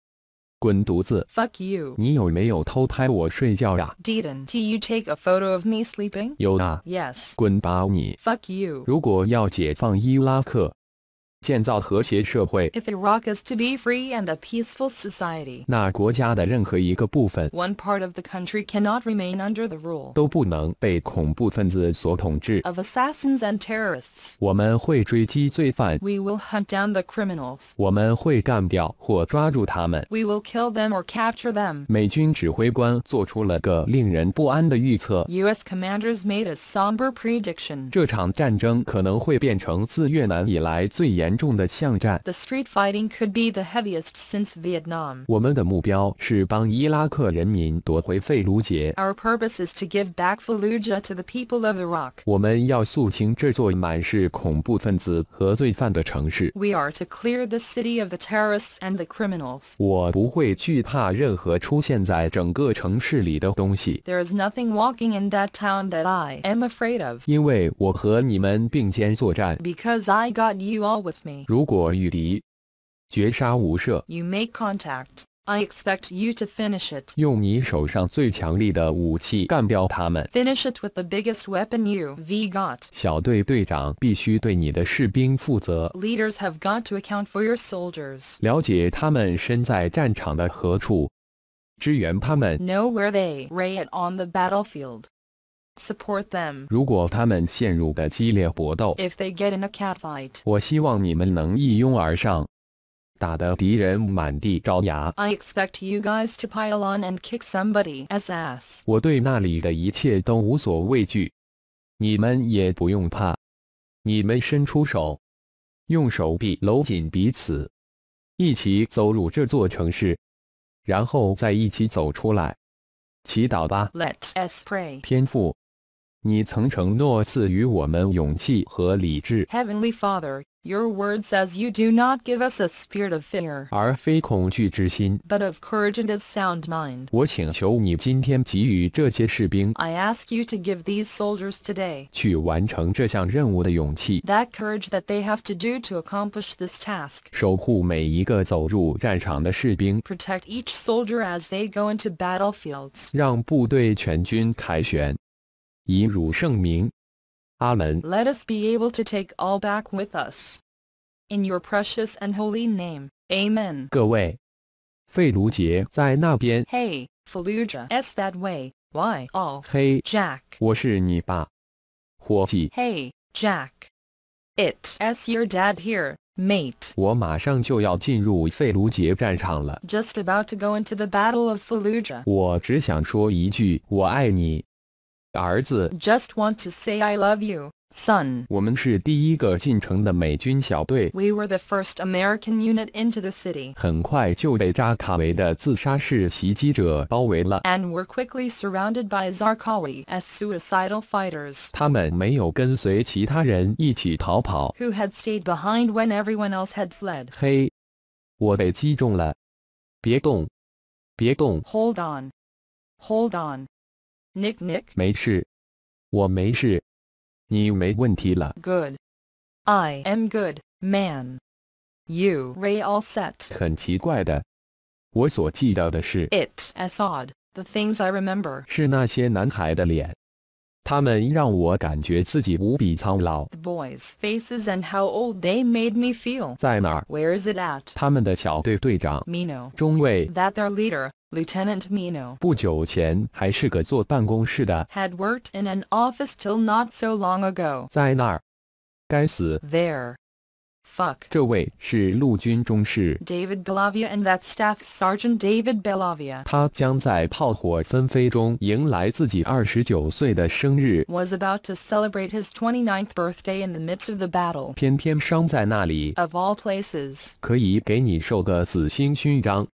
滚犊子！
Fuck you.
你有没有偷拍我睡觉呀？
Didn't you take a photo of me sleeping?
有啊！
Yes.
滚吧你！
Fuck you.
如果要解放伊拉克， 建造和谐社会，
If Iraq is to be free and a peaceful society,
那国家的任何一个部分
one part of the country cannot remain under the rule
都不能被恐怖分子所统治。
of assassins and terrorists.
我们会追击罪犯，
We will hunt down the criminals.
我们会干掉或抓住他们。
We will kill them or capture them.
美军指挥官做出了个令人不安的预测：
U.S. commanders made a somber prediction.
这场战争可能会变成自越南以来最严 重的巷战。
The street fighting could be the heaviest since Vietnam.
我们的目标是帮伊拉克人民夺回费卢杰。
Our purpose is to give back Fallujah to the people of Iraq.
我们要肃清这座满是恐怖分子和罪犯的城市。
We are to clear the city of the terrorists and the criminals.
我不会惧怕任何出现在整个城市里的东西，
There is nothing walking in that town that I am afraid of.
因为我和你们并肩作战。
Because I got you all with me.
如果与敌 绝杀无赦。
You make contact. I expect you to finish it.
用你手上最强力的武器干掉他们。
Finish it with the biggest weapon you've got.
小队队长必须对你的士兵负责，
Leaders have got to account for your soldiers.
了解他们身在战场的何处，支援他们。
Know where they ray it on the battlefield. Support them.
如果他们陷入的激烈搏斗
，If they get in a catfight.
我希望你们能一拥而上，打得敌人满地找牙。
I expect you guys to pile on and kick somebody's ass.
我对那里的一切都无所畏惧，你们也不用怕。你们伸出手，用手臂搂紧彼此，一起走入这座城市，然后再一起走出来。祈祷吧
，Let us pray.
天父，你曾承诺赐予我们勇气和理智，
Heavenly Father, your word says you do not give us a spirit of fear,
而非恐惧之心。
but of courage and of sound mind.
我请求你今天给予这些士兵
I ask you to give these soldiers today
去完成这项任务的勇气，
that courage that they have to do to accomplish this task.
守护每一个走入战场的士兵，
Protect each soldier as they go into battlefields.
让部队全军凯旋， 以汝圣名。阿门。
Let us be able to take all back with us. In your precious and holy name, Amen.
各位，费卢杰在那边。
Hey, Fallujah, s that way. Why? Oh,
嘿，
Jack.
我是你爸，伙计。
Hey, Jack. It s your dad here, mate.
我马上就要进入费卢杰战场了。
Just about to go into the Battle of Fallujah.
我只想说一句：我爱你， 儿子。
Just want to say I love you, son.
我们是第一个进城的美军小队，
We were the first American unit into the city,
很快就被扎卡维的自杀式袭击者包围了。
and were quickly surrounded by Zarqawi as suicidal fighters,
他们没有跟随其他人一起逃跑。
who had stayed behind when everyone else had fled.
嘿，我被击中了，别动，别动，
Hold on. Hold on. Nick Nick,
没事，我没事，你没问题了。
good. I am good, man. You, Ray all set.
很奇怪的，我所记得的是，
It, as odd, the things I remember.
是那些男孩的脸， 他们让我感觉自己无比苍老。
The boys' faces and how old they made me feel.
在哪儿？
Where is it at?
他们的小队队长
Mino.
中尉
That their leader, Lieutenant Mino,
不久前还是个坐办公室的，
had worked in an office till not so long ago.
在那儿。该死！
There. Fuck.
这位是陆军中士
，David Belavia and that Staff Sergeant David Belavia
他将在炮火纷飞中迎来自己二十九岁的生日
，was about to celebrate his 29th birthday in the midst of the battle.
偏偏伤在那里
，Of all places.
可以给你授个紫星勋章。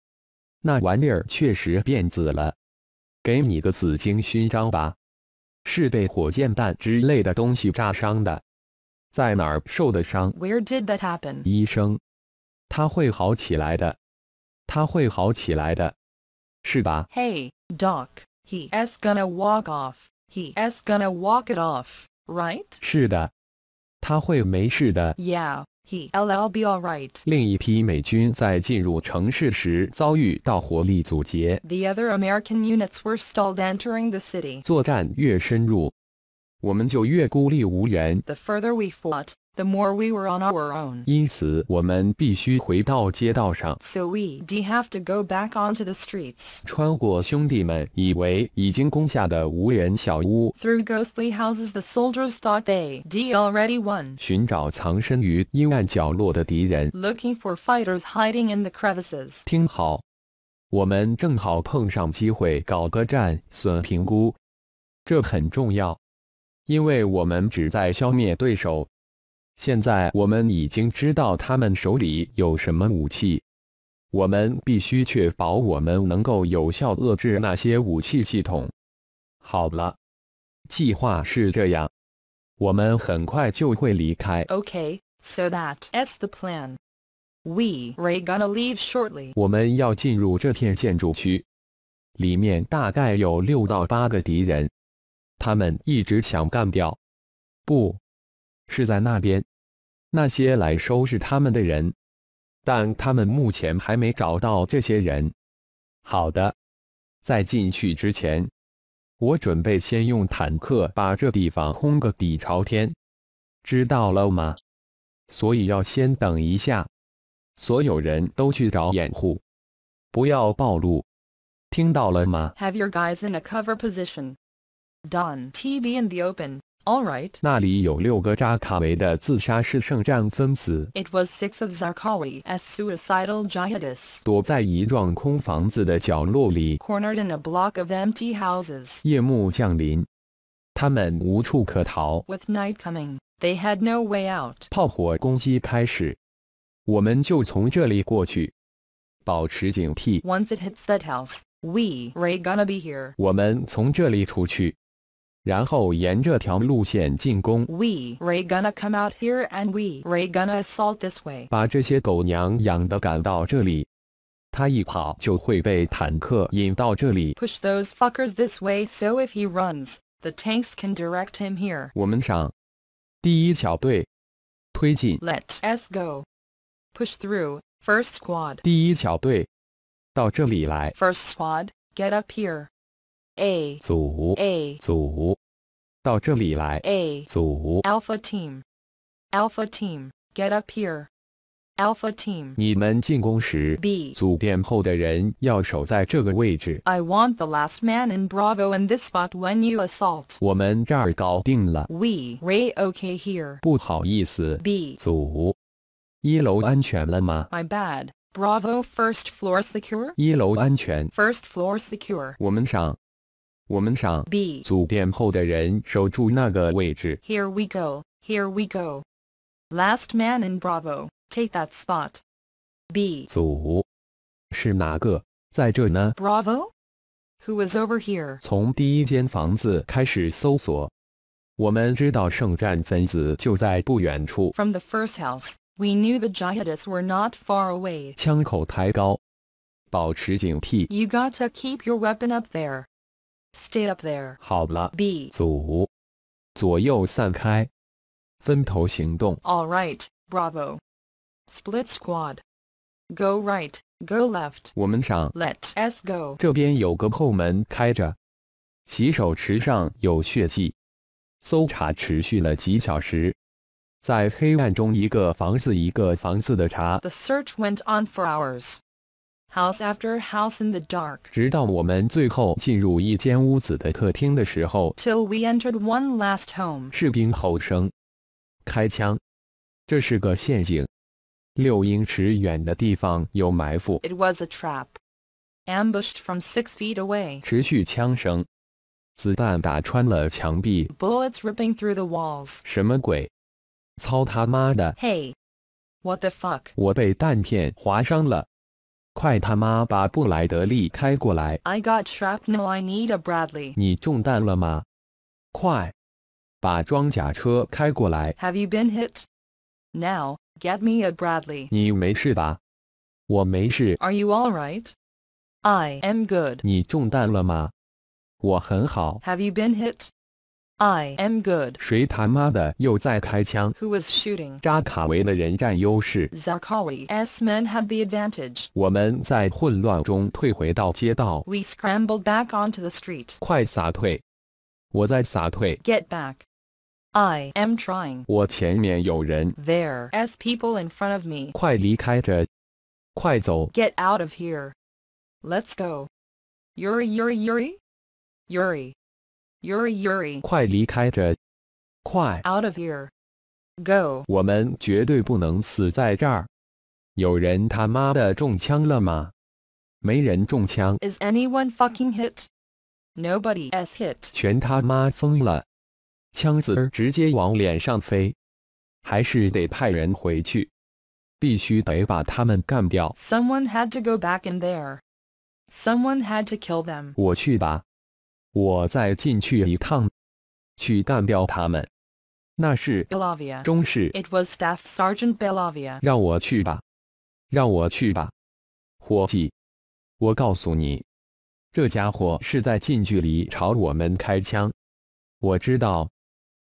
那玩意儿确实变紫了，给你个紫星勋章吧。是被火箭弹之类的东西炸伤的，在哪儿受的伤？
Where did that happen?
医生，他会好起来的，他会好起来的，是吧？
Hey, Doc. He s gonna walk off. He s gonna walk it off, right?
是的，他会没事的。
Yeah, he LL be alright.
另一批美军在进入城市时遭遇到火力阻截，
The other American units were stalled entering the city.
作战越深入， 我们就越孤立无援。
The further we fought, the more we were on our own.
因此，我们必须回到街道上，
So we d have to go back onto the streets.
穿过兄弟们以为已经攻下的无人小屋，
Through ghostly houses the soldiers thought they d already won.
寻找藏身于阴暗角落的敌人。
Looking for fighters hiding in the crevices.
听好，我们正好碰上机会搞个战损评估，这很重要， 因为我们只在消灭对手。现在我们已经知道他们手里有什么武器，我们必须确保我们能够有效遏制那些武器系统。好了，计划是这样，我们很快就会离开。
Okay, so that's the plan. We Ray gonna leave shortly.
我们要进入这片建筑区，里面大概有六到八个敌人，他们一直想干掉。不，是在那边，那些来收拾他们的人。但他们目前还没找到这些人。好的，在进去之前，我准备先用坦克把这地方轰个底朝天，知道了吗？所以要先等一下，所有人都去找掩护，不要暴露，听到了吗
？Have your guys in a cover position. Done. TB in the open. All right.
那里有六个扎卡维的自杀式圣战分子，
It was six of Zarqawi as suicidal jihadists,
躲在一幢空房子的角落里。
cornered in a block of empty houses.
夜幕降临，他们无处可逃，
With night coming, they had no way out.
炮火攻击开始，我们就从这里过去，保持警惕。
Once it hits that house, we Ray gonna be here.
我们从这里出去， 然后沿这条路线进攻，
We Ray gonna come out here and we Ray gonna assault this way.
把这些狗娘养的赶到这里。他一跑就会被坦克引到这里。
Push those fuckers this way so if he runs, the tanks can direct him here.
我们上，第一小队推进，
Let us go. Push through, first squad.
第一小队到这里来，
First squad, get up here. A,
组
A,
组到这里来，
A.
组
Alpha team. Alpha team, get up here. Alpha team.
你们进攻时，
B.
组殿后的人要守在这个位置。
I want the last man in Bravo in this spot when you assault.
我们这儿搞定了，
We, Ray okay here.
不好意思，
B.
组一楼安全了吗？
My bad. Bravo first floor secure?
一楼安全，
First floor secure.
我们上， 我们上。
B.
组殿后的人守住那个位置。
Here we go, here we go. Last man in Bravo, take that spot. B.
组是哪个？在这呢？
Bravo? Who is over here?
从第一间房子开始搜索。我们知道圣战分子就在不远处，
From the first house, we knew the jihadists were not far away.
枪口抬高，保持警惕。
You got to keep your weapon up there. Stay up there.
好了，
B.
组左右散开，分头行动。
All right, Bravo. Split squad. Go right, go left.
我们上，
Let us go.
这边有个后门开着，洗手池上有血迹。搜查持续了几小时，在黑暗中一个房子一个房子的查，
The search went on for hours. House after house in the dark.
直到我们最后进入一间屋子的客厅的时候，
Till we entered one last home.
士兵吼声，开枪，这是个陷阱，六英尺远的地方有埋伏，
It was a trap. Ambushed from six feet away.
持续枪声，子弹打穿了墙壁，
Bullets ripping through the walls.
什么鬼？操他妈的！
Hey. What the fuck?
我被弹片划伤了， 快他妈把布莱德利开过来！
I got shrapnel. I need a Bradley.
你中弹了吗？快，把装甲车开过来！
Have you been hit? Now, get me a Bradley.
你没事吧？我没事。
Are you alright? I am good.
你中弹了吗？我很好。
Have you been hit? I am good.
谁他妈的又在开枪？
Who was shooting?
扎卡维的人占优势，
Zarqawi's men had the advantage.
我们在混乱中退回到街道。
We scrambled back onto the street.
快撒退！我在撒退。
Get back. I am trying.
我前面有人，
There as people in front of me.
快离开这！快走！
Get out of here. Let's go. Yuri Yuri Yuri? Yuri. Yuri Yuri.
快离开这！快！
Out of here. Go.
我们绝对不能死在这儿。有人他妈的中枪了吗？没人中枪，
Is anyone fucking hit? Nobody is hit.
全他妈疯了！枪子儿直接往脸上飞，还是得派人回去，必须得把他们干掉。
Someone had to go back in there. Someone had to kill them.
我去吧， 我再进去一趟，去干掉他们。那是
Belavia.
中士
，It was Staff Sergeant Belavia.
让我去吧，让我去吧，伙计，我告诉你，这家伙是在近距离朝我们开枪。我知道，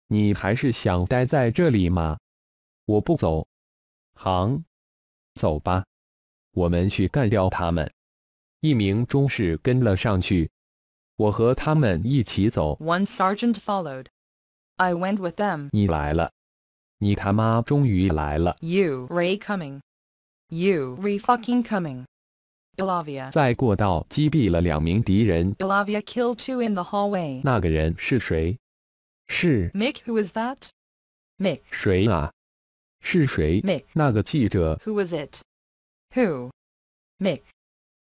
你还是想待在这里吗？我不走。行，走吧，我们去干掉他们。一名中士跟了上去，我和他们一起走。
One sergeant followed. I went with them.
你来了，你他妈终于来了！
You re coming. You re fucking coming. Ilavia.
在过道击毙了两名敌人，
Ilavia killed two in the hallway.
那个人是谁？是
Mick, who is that? Mick.
谁啊？是谁？
Mick.
那个记者。
Who was it? Who? Mick.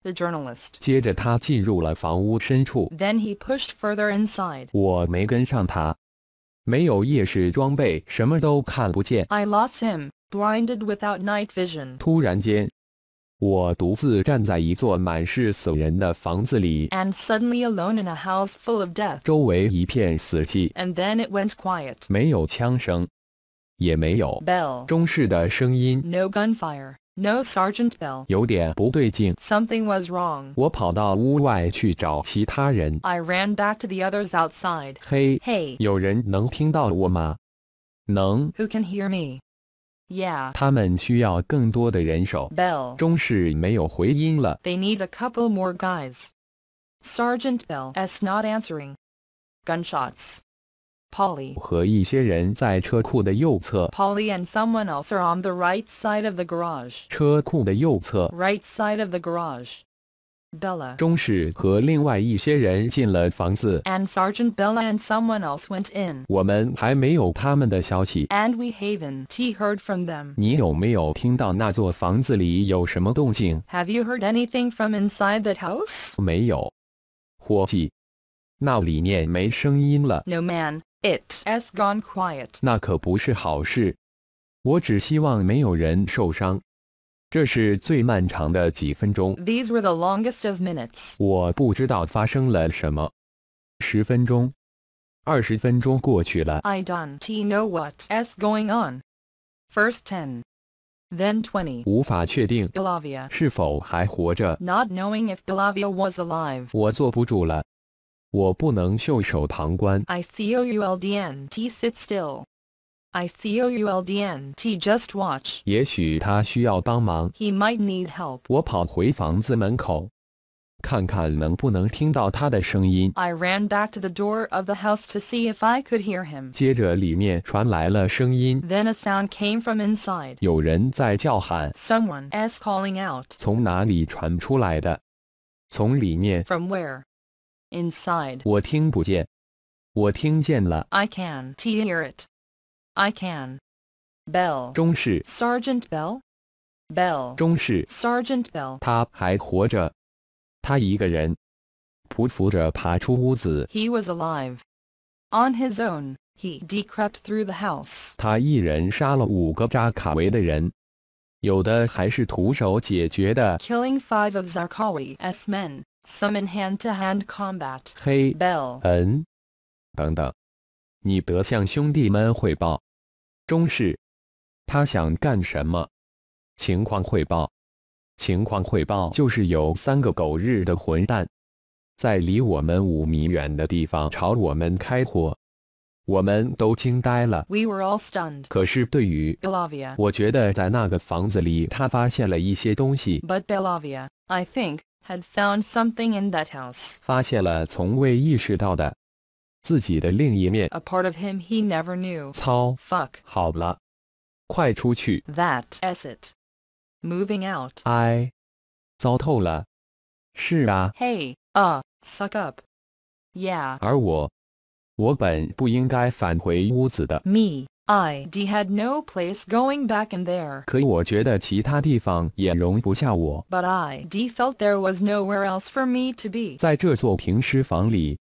The journalist.
接着他进入了房屋深处，
Then he pushed further inside.
我没跟上他，没有夜视装备，什么都看不见。
I lost him, blinded without night vision.
突然间，我独自站在一座满是死人的房子里，
And suddenly alone in a house full of death.
周围一片死寂，
And then it went quiet.
没有枪声，也没有
Bell.
中式的声音，
No gunfire. No Sergeant Bell.
有点不对劲。
Something was wrong.
我跑到屋外去找其他人。
I ran back to the others outside.
嘿，
Hey,
有人能听到我吗？能。
who can hear me? Yeah.
他们需要更多的人手。
Bell.
中士没有回音了。
They need a couple more guys. Sergeant Bell S not answering. Gunshots. Polly.
和一些人在车库的右侧。
Polly and someone else are on the right side of the garage.
车库的右侧，
Right side of the garage. Bella.
中士和另外一些人进了房子。
And Sergeant Bella and someone else went in.
我们还没有他们的消息。
And we haven't heard from them.
你有没有听到那座房子里有什么动静？
Have you heard anything from inside that house?
没有。伙计，那里面没声音了，
No man, it has gone quiet.
那可不是好事。我只希望没有人受伤。这是最漫长的几分钟。
These were the longest of minutes.
我不知道发生了什么。十分钟，二十分钟过去了。
I don't know what is going on. First 10. Then 20.
无法确定
Bilavia.
是否还活着。
Not knowing if Bilavia was alive.
我坐不住了， 我不能袖手旁观。
I C O U L D N T sit still. I C O U L D N T just watch.
也许他需要帮忙。
He might need help.
我跑回房子门口，看看能不能听到他的声音。
I ran back to the door of the house to see if I could hear him.
接着里面传来了声音，
Then a sound came from inside.
有人在叫喊。
Someone is calling out.
从哪里传出来的？从里面，
From where? Inside.
我听不见。我听见了。
I can hear it. I can. Bell.
中士，
Sergeant Bell? Bell.
中士，
Sergeant Bell.
他还活着。他一个人，匍匐着爬出屋子。
He was alive. On his own, he decrept through the house.
他一人杀了五个扎卡维的人，有的还是徒手解决的。
Killing five of Zarqawi's men. Some in hand-to-hand -hand combat.
黑
Bell
人等等，你得向兄弟们汇报。中士，他想干什么？情况汇报。情况汇报就是有三个狗日的混蛋，在离我们五米远的地方朝我们开火。我们都惊呆了。
We were all stunned.
可是对于
Bellavia，
我觉得在那个房子里，他发现了一些东西。
But Bellavia, I think had found something in that house.
发现了从未意识到的自己的另一面。
A part of him he never knew.
操！
Fuck.
好了，快出去！
That is it. Moving out.
哎，糟透了。是啊，
Hey, uh, suck up. Yeah.
而我，我本不应该返回屋子的，
Me, I D had no place going back in there.
可我觉得其他地方也容不下我。
But I D felt there was nowhere else for me to be.
在这座停尸房里，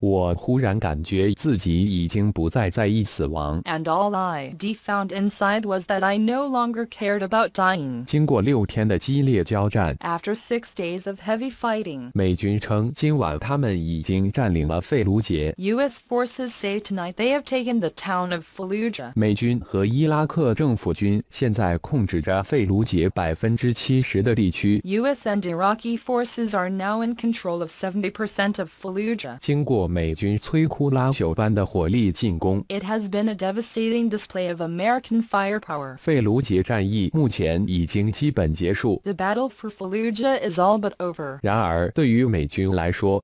我忽然感觉自己已经不再在意死亡。
And all I D found inside was that I no longer cared about dying.
经过六天的激烈交战，
After six days of heavy fighting,
美军称今晚他们已经占领了费卢杰。
U.S. forces say tonight they have taken the town of Fallujah.
美军和伊拉克政府军现在控制着费卢杰百分之七十的地区。
U.S. and Iraqi forces are now in control of 70% of Fallujah.
经过 美军摧枯拉朽般的火力进攻。
It has been a devastating display of American firepower.
费卢杰战役目前已经基本结束，
The battle for Fallujah is all but over.
然而对于美军来说，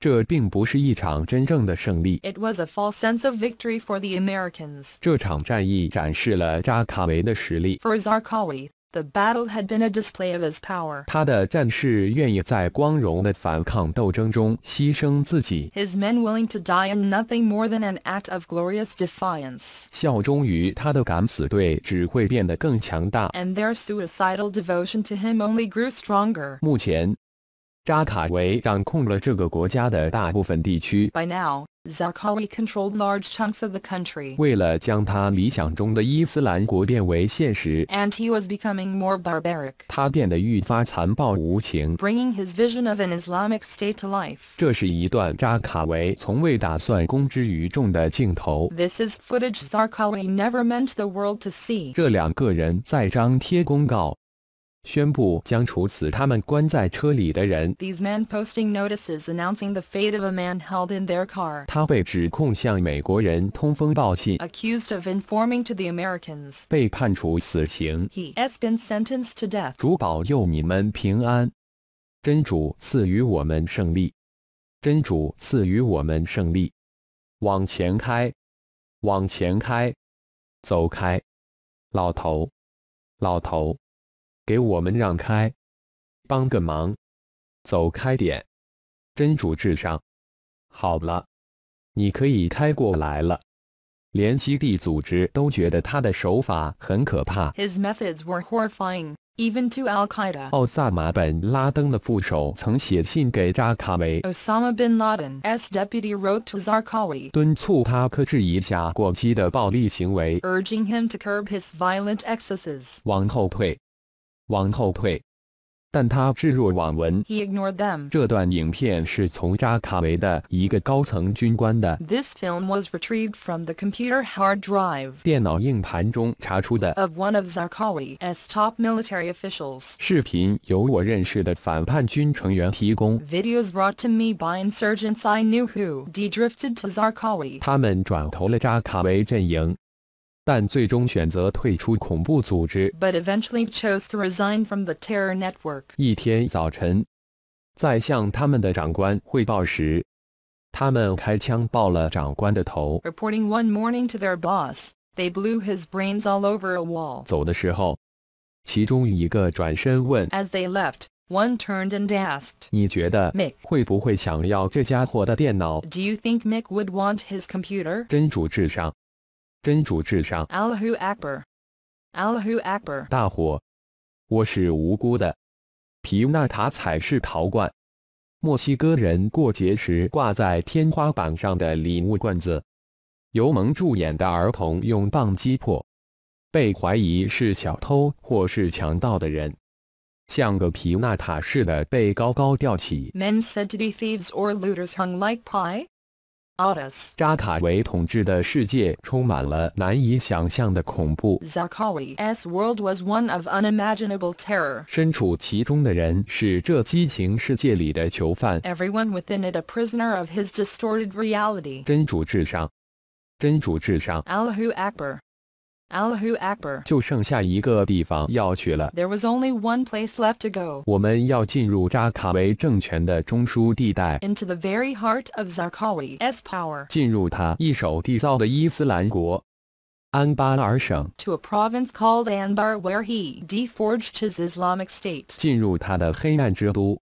这并不是一场真正的胜利。
It was a false sense of victory for the Americans.
这场战役展示了扎卡维的实力，
For Zarqawi, the battle had been a display of his power.
他的战士愿意在光荣的反抗斗争中牺牲自己，
His men willing to die in nothing more than an act of glorious defiance.
效忠于他的敢死队只会变得更强大。
And their suicidal devotion to him only grew stronger.
目前， 扎卡维掌控了这个国家的大部分地区。
By now, Zarqawi controlled large chunks of the country.
为了将他理想中的伊斯兰国变为现实，
And he was becoming more barbaric,
他变得愈发残暴无情。
bringing his vision of an Islamic state to life.
这是一段扎卡维从未打算公之于众的镜头。
This is footage Zarqawi never meant the world to see.
这两个人在张贴公告， 宣布将处死他们关在车里的人。
These men posting notices announcing the fate of a man held in their car,
他被指控向美国人通风报信
，accused of informing to the Americans.
被判处死刑。
He has been sentenced to death.
主保佑你们平安，真主赐予我们胜利，真主赐予我们胜利。往前开，往前开，走开，老头，老头，给我们让开，帮个忙，走开点，真主至上。好了，你可以开过来了。连基地组织都觉得他的手法很可怕。
His methods were horrifying, even to Al Qaeda.
奥萨马本拉登的副手曾写信给扎卡维
，Osama bin Laden's deputy wrote to Zarqawi,
敦促他克制一下过激的暴力行为
，urging him to curb his violent excesses.
往后退，往后退。但他置若罔闻。
He ignored them.
这段影片是从扎卡维的一个高层军官的
This film was retrieved from the computer hard drive
电脑硬盘中查出的。
of one of Zarqawi's top military officials.
视频由我认识的反叛军成员提供，
Videos brought to me by insurgents I knew who de-drifted to Zarqawi.
他们转投了扎卡维阵营， 但最终选择退出恐怖组织。
but eventually chose to resign from the terror network.
一天早晨，在向他们的长官汇报时，他们开枪爆了长官的头。
Reporting one morning to their boss, they blew his brains all over a wall.
走的时候，其中一个转身问
As they left, one turned and asked,：“
你觉得
Mick
会不会想要这家伙的电脑？
Do you think Mick would want his computer?
真主至上， 真主至上
！Allahu Akbar. Allahu Akbar.
大火，我是无辜的。皮纳塔彩饰陶罐，墨西哥人过节时挂在天花板上的礼物罐子，由蒙住眼的儿童用棒击破，被怀疑是小偷或是强盗的人，像个皮纳塔似的被高高吊起。
Men said to be thieves or looters hung like pie?
扎卡维统治的世界充满了难以想象的恐怖。
Zarqawi's world was one of unimaginable terror.
身处其中的人是这激情世界里的囚犯。
Everyone within it a prisoner of his distorted reality.
真主至上，真主至上。
Allahu Akbar. Allahu Akbar.
就剩下一个地方要去了。
There was only one place left to go.
我们要进入扎卡维政权的中枢地带，
Into the very heart of Zarqawi's power.
进入他一手缔造的伊斯兰国——安巴尔省，
To a province called Anbar where he deforged his Islamic state.
进入他的黑暗之都，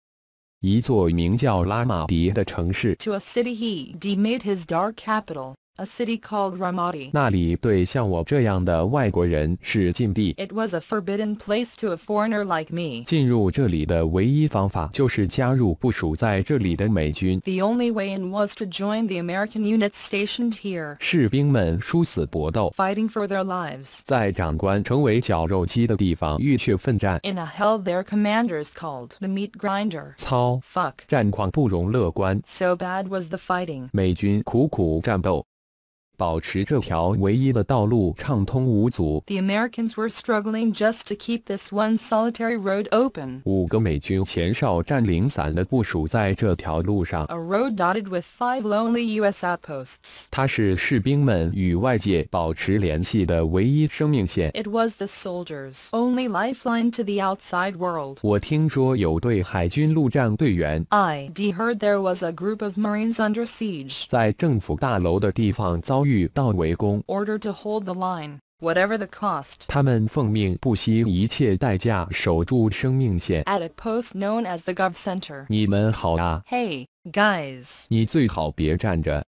一座名叫拉马迪的城市。
To a city he demade his dark capital. A city called Ramadi.
那里对像我这样的外国人是禁地。
It was a forbidden place to a foreigner like me.
进入这里的唯一方法就是加入部署在这里的美军。
The only way in was to join the American units stationed here,
士兵们殊死搏斗，
fighting for their lives.
在长官成为绞肉机的地方浴血奋战。
In a hell their commanders called the meat grinder.
操，
Fuck.
战况不容乐观。
So bad was the fighting.
美军苦苦战斗， 保持这条唯一的道路畅通无阻。
The Americans were struggling just to keep this one solitary road open.
五个美军前哨站零散的部署在这条路上，
A road dotted with five lonely U.S. outposts.
它是士兵们与外界保持联系的唯一生命线。
It was the soldiers' only lifeline to the outside world.
我听说有队海军陆战队员
ID heard there was a group of Marines under siege,
在政府大楼的地方遭遇 到围攻，
ordered to hold the line, whatever the cost.
他们奉命不惜一切代价守住生命线。
At a post known as the Gov Center.
你们好啊，
Hey, guys.
你最好别站着，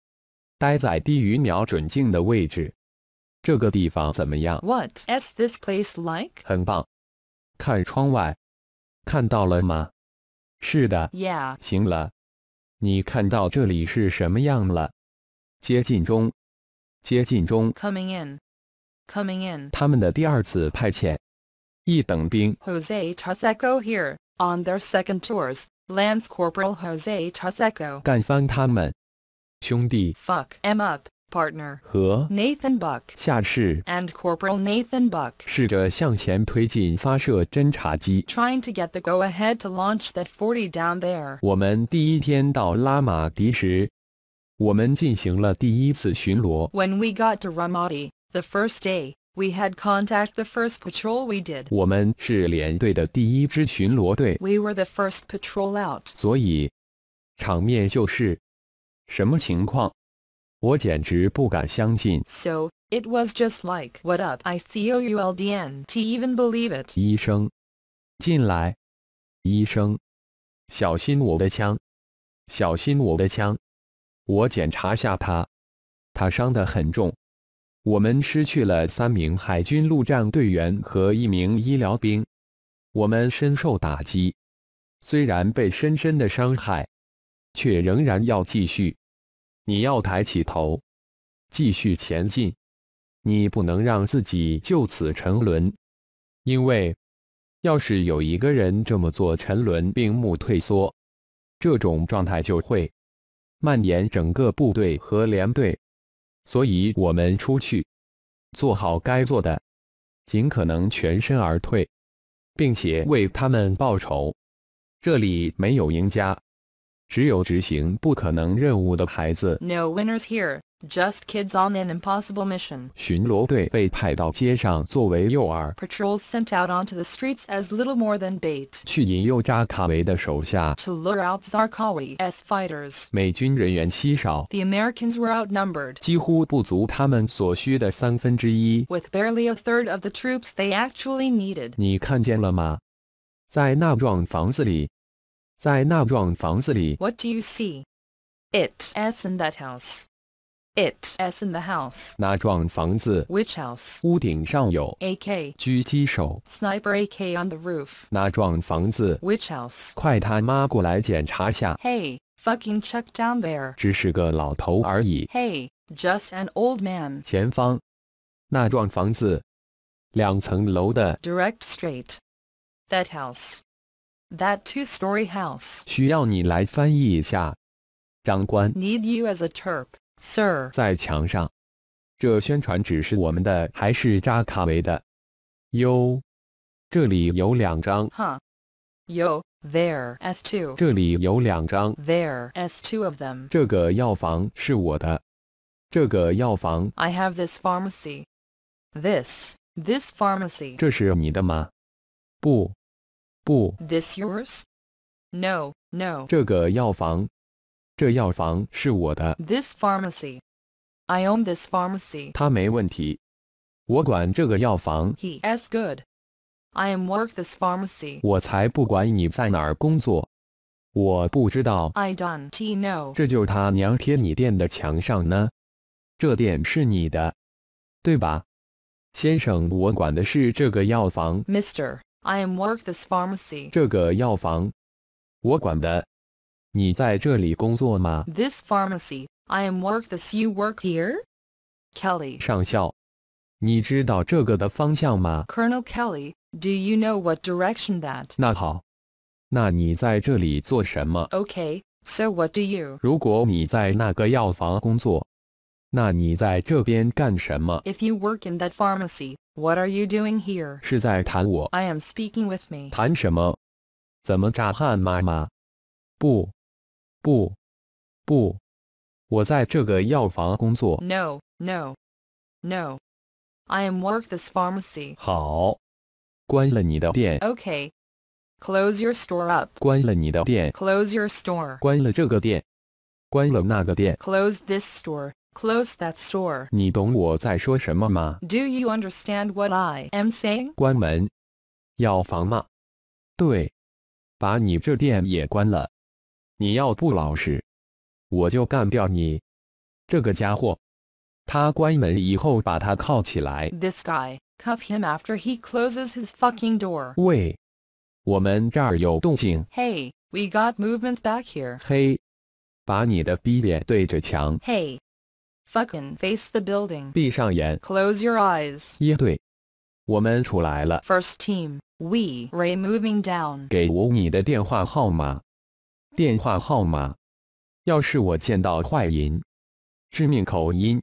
待在低于瞄准镜的位置。这个地方怎么样？
What is this place like?
很棒。看窗外，看到了吗？是的，
Yeah,
行了。你看到这里是什么样了？接近中， 接近中。
coming in. Coming in.
他们的第二次派遣，一等兵
Jose Taseco here, on their second tours. Lance Corporal Jose Taseco.
干翻他们。兄弟
Fuck em up, partner.
和
Nathan Buck.
下士
And Corporal Nathan Buck.
试着向前推进发射侦察机。
Trying to get the go ahead to launch that 40 down there.
我们第一天到拉玛迪时， 我们进行了第一次巡逻。
When we got to Ramadi, the first day, we had contact the first patrol we did.
我们是连队的第一支巡逻队，
We were the first patrol out.
所以场面就是什么情况？我简直不敢相信。
So, it was just like, what up, I C O U L D N to even believe it.
医生，进来！医生，小心我的枪！小心我的枪！ 我检查下他，他伤得很重。我们失去了三名海军陆战队员和一名医疗兵，我们深受打击。虽然被深深的伤害，却仍然要继续。你要抬起头，继续前进。你不能让自己就此沉沦，因为要是有一个人这么做沉沦并目退缩，这种状态就会蔓延整个部队和连队。所以我们出去，做好该做的，尽可能全身而退，并且为他们报仇。这里没有赢家，只有执行不可能任务的孩子。
No winners here, just kids on an impossible mission.
巡逻队被派到街上作为诱饵。
Patrols sent out onto the streets as little more than bait.
去引诱扎卡维的手下。
To lure out Zarqawi's fighters.
美军人员稀少。
The Americans were outnumbered.
几乎不足他们所需的三分之一。
With barely a third of the troops they actually needed.
你看见了吗？在那幢房子里。在那幢房子里，
What do you see? It s in that house. It s in the house.
那幢房子
Which house?
屋顶上有
AK.
狙击手。
Sniper AK on the roof.
那幢房子，
Which house?
快他妈过来检查下，
Hey, fucking Chuck down there.
只是个老头而已。
Hey, just an old man.
前方，那幢房子，两层楼的，
Direct straight. That house. That two-story house.
需要你来翻译一下。长官，
Need you as a terp, sir.
在墙上。这宣传纸是我们的还是扎卡维的？哟，这里有两张，
Huh. Yo, there, S2.
这里有两张。
There, S2 of them.
这个药房是我的。这个药房，
I have this pharmacy. This, this pharmacy.
这是你的吗？不， 不，
This yours? No, no.
这个药房，这药房是我的。
This pharmacy. I own this pharmacy.
他没问题，我管这个药房，
He is good. I am work this pharmacy.
我才不管你在哪儿工作。我不知道，
I don't know.
这就他娘贴你店的墙上呢。这店是你的，对吧，先生？我管的是这个药房，
Mister, I am work this pharmacy.
这个药房，我管的。你在这里工作吗，
This pharmacy. I am work this you work here? Kelly.
上校？你知道这个的方向吗？
Colonel Kelly, do you know what direction that?
那好，那你在这里做什么？
Okay, so what do you?
如果你在那个药房工作， 那你在这边干什么？
If you work in that pharmacy, what are you doing here?
是在谈我？
I am speaking with me.
谈什么？怎么炸汉妈妈？不，不，不，我在这个药房工作。
No, no, no. I am work this pharmacy.
好，关了你的店，
Okay. Close your store up.
关了你的店，
Close your store.
关了这个店，关了那个店。
Close this store. Close that store.
你懂我在说什么吗？
Do you understand what I am saying?
关门，药房吗？对，把你这店也关了。你要不老实，我就干掉你。这个家伙，他关门以后把他铐起来。
This guy, cuff him after he closes his fucking door.
喂，我们这儿有动静。
Hey, we got movement back here.
嘿，把你的逼脸对着墙，
Hey. Fucking face the building.
闭上眼。
Close your eyes.
耶对，我们出来了。
First team, we Ray moving down.
给我你的电话号码。电话号码。要是我见到坏人，致命口音，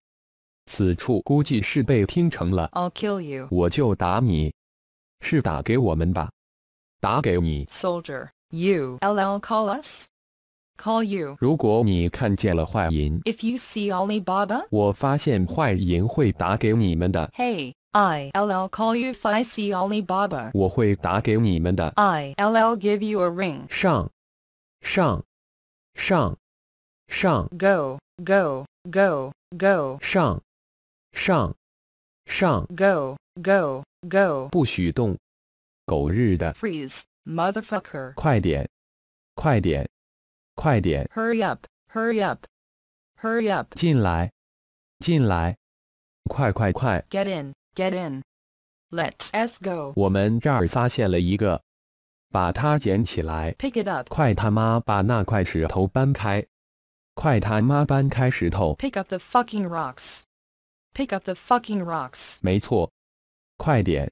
此处估计是被听成了，
I'll kill you.
我就打你。是打给我们吧？打给你。
Soldier, you LL call us? Call you.
如果你看见了坏人，
If you see Alibaba?
我发现坏人会打给你们的，
Hey, I LL call you if I see Alibaba.
我会打给你们的。
I LL give you a ring.
上，上，上，上，
Go, go, go, go,
上，上，上，
go, go, go.
不许动！狗日的，
Freeze, motherfucker.
快点，快点， 快点，
Hurry up, hurry up. Hurry up.
进来，进来，快快快！
Get in, get in. Let us go.
我们这儿发现了一个，把它捡起来！
Pick it up.
快他妈把那块石头搬开！快他妈搬开石头！
Pick up the fucking rocks. Pick up the fucking rocks.
没错，快点，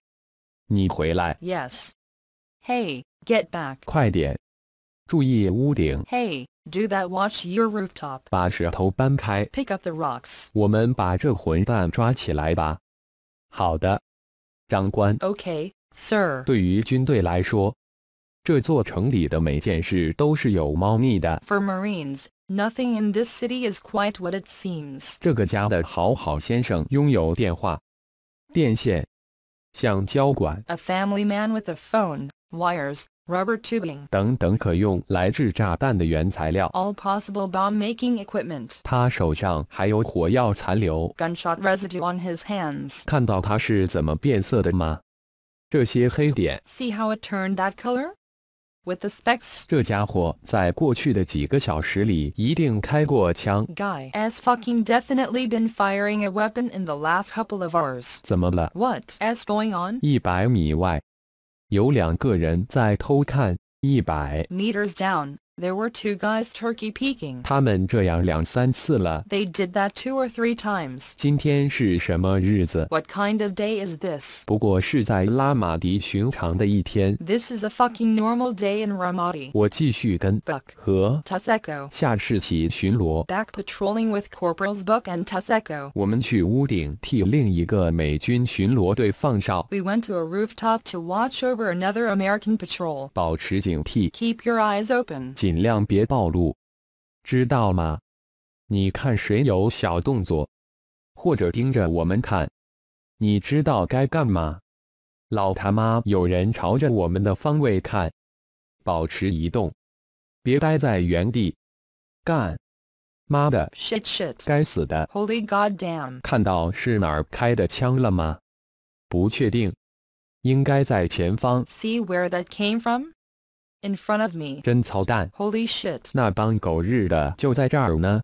你回来，
Yes. Hey, get back.
快点， 注意屋顶，
Hey, do that watch your rooftop.
把石头搬开。
Pick up the rocks.
我们把这混蛋抓起来吧。好的，长官。
Okay, sir.
对于军队来说，这座城里的每件事都是有猫腻的。
For Marines, nothing in this city is quite what it seems.
这个家的好好先生拥有电话、电线、橡胶管
A family man with a phone, wires, rubber tubing,
等等可用来制炸弹的原材料。
all possible bomb making equipment.
他手上还有火药残留，
Gunshot residue on his hands.
看到他是怎么变色的吗？这些黑点，
See how it turned that color? With the specks,
这家伙在过去的几个小时里一定开过枪。
guy has fucking definitely been firing a weapon in the last couple of hours.
怎么了？
What is going on?
一百米外， 有两个人在偷看。一百
，Meters down, there were two guys turkey peeking.
他们这样两三次了。
They did that two or three times.
今天是什么日子？
What kind of day is this?
不过是在拉玛迪寻常的一天。
This is a fucking normal day in Ramadi.
我继续跟
Buck,
和
Tuseko,
夏士奇巡逻。
back patrolling with Corporals Buck and Tuseko.
我们去屋顶替另一个美军巡逻队放哨，
We went to a rooftop to watch over another American patrol.
保持警惕，
Keep your eyes open.
尽量别暴露，知道吗？你看谁有小动作，或者盯着我们看，你知道该干嘛？老他妈有人朝着我们的方位看，保持移动，别待在原地，干！妈的
，Shit shit.
该死的
！Holy goddamn.
看到是哪儿开的枪了吗？不确定，应该在前方。
See where that came from? In front of me.
真操蛋
！Holy shit.
那帮狗日的就在这儿呢，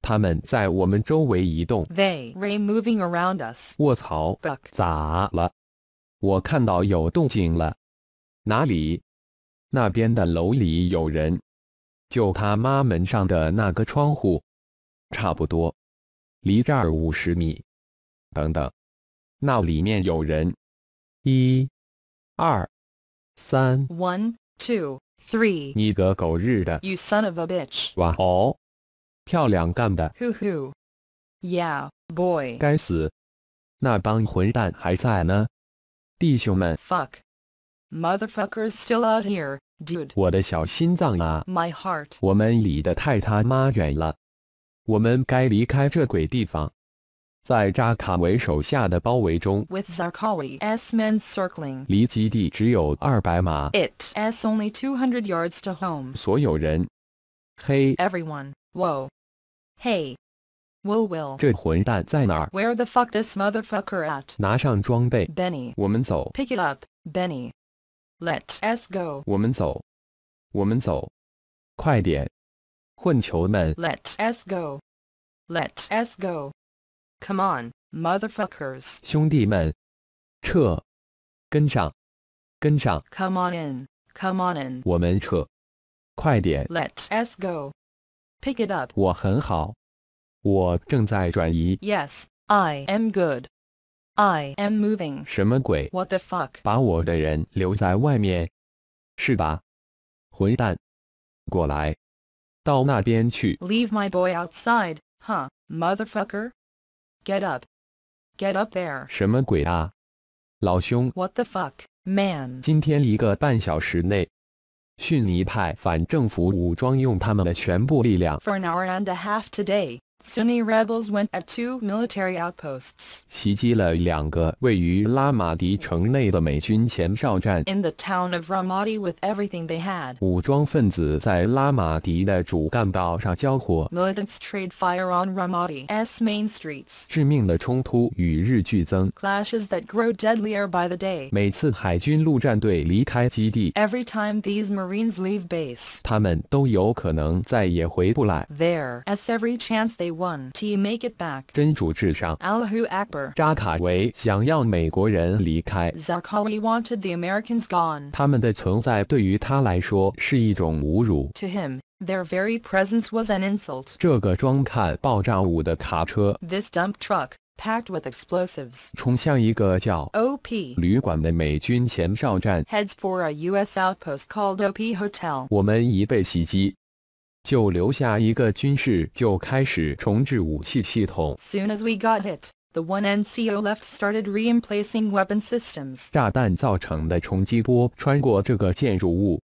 他们在我们周围移动。
They ray moving around us.
卧槽
，Buck.
咋了？我看到有动静了。哪里？那边的楼里有人。就他妈门上的那个窗户，差不多，离这儿五十米。等等，那里面有人。一、二、三
，One, two, three.
你个狗日的！
You son of a bitch.
哇哦，漂亮干的！
Hoo hoo. Yeah, boy.
该死，那帮混蛋还在呢！弟兄们，
Fuck. Motherfuckers still out here, dude.
我的小心脏啊！
My heart.
我们离得太他妈远了，我们该离开这鬼地方。 在扎卡维手下的包围中，
With Zarqawi's men circling.
离基地只有二百码。
It's only 200 yards to home.
所有人，嘿，
Everyone. Whoa. Hey. Will Will.
这混蛋在哪儿？
Where the fuck this motherfucker at?
拿上装备，
Benny.
我们走，
Pick it up, Benny. Let us go.
我们走，我们走，快点！混球们，
Let us go. Let us go. Come on, motherfuckers.
兄弟们，撤！跟上，跟上！
Come on in. Come on in.
我们撤！快点！
Let us go. Pick it up.
我很好，我正在转移。
Yes, I am good. I am moving.
什么鬼？
What the fuck?
把我的人留在外面，是吧？混蛋，过来，到那边去！
Leave my boy outside, huh, motherfucker? Get up. Get up there.
什么鬼啊？老兄，
What the fuck, man?
今天一个半小时内，逊尼派反政府武装用他们的全部力量
For an hour and a half today, Sunni rebels went at two military outposts
袭击了两个位于拉马迪城内的美军前哨站。
in the town of Ramadi with everything they had.
武装分子在拉马迪的主干道上交火，
Militants trade fire on Ramadi's main streets.
致命的冲突与日俱增。
Clashes that grow deadlier by the day.
每次海军陆战队离开基地，
Every time these Marines leave base,
他们都有可能再也回不来。
there as every chance they won to make it back.
真主至上，
Allahu Akbar.
扎卡维想要美国人离开，
Zarqawi wanted the Americans gone.
他们的存在对于他来说是一种侮辱。
To him, their very presence was an insult.
这个装看爆炸物的卡车
This dump truck, packed with explosives.
冲向一个叫
OP
旅馆的美军前哨站，
heads for a U.S. outpost called OP Hotel.
我们一被袭击， 就留下一个军士就开始重置武器系统。
Soon as we got hit, the one NCO left started re-emplacing weapon systems.
炸弹造成的冲击波穿过这个建筑物，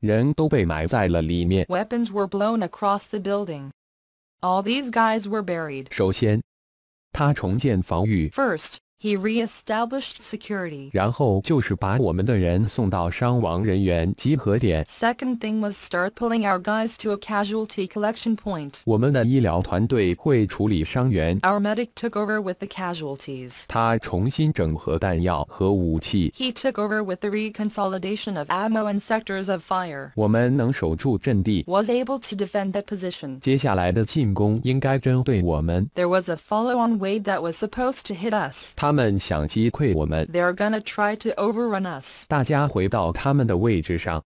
人都被埋在了里面。
Weapons were blown across the building. All these guys were buried.
首先，他重建防御，
First, he re-established security.
然后就是把我们的人送到伤亡人员集合点。
Second thing was start pulling our guys to a casualty collection point.
我们的医疗团队会处理伤员。
Our medic took over with the casualties.
他重新整合弹药和武器。
He took over with the reconsolidation of ammo and sectors of fire.
我们能守住阵地。
Was able to defend that position.
接下来的进攻应该针对我们。
There was a follow-on wave that was supposed to hit us.
他 们想击溃我们。
They're gonna try to overrun us.
大家回到他们的位置上，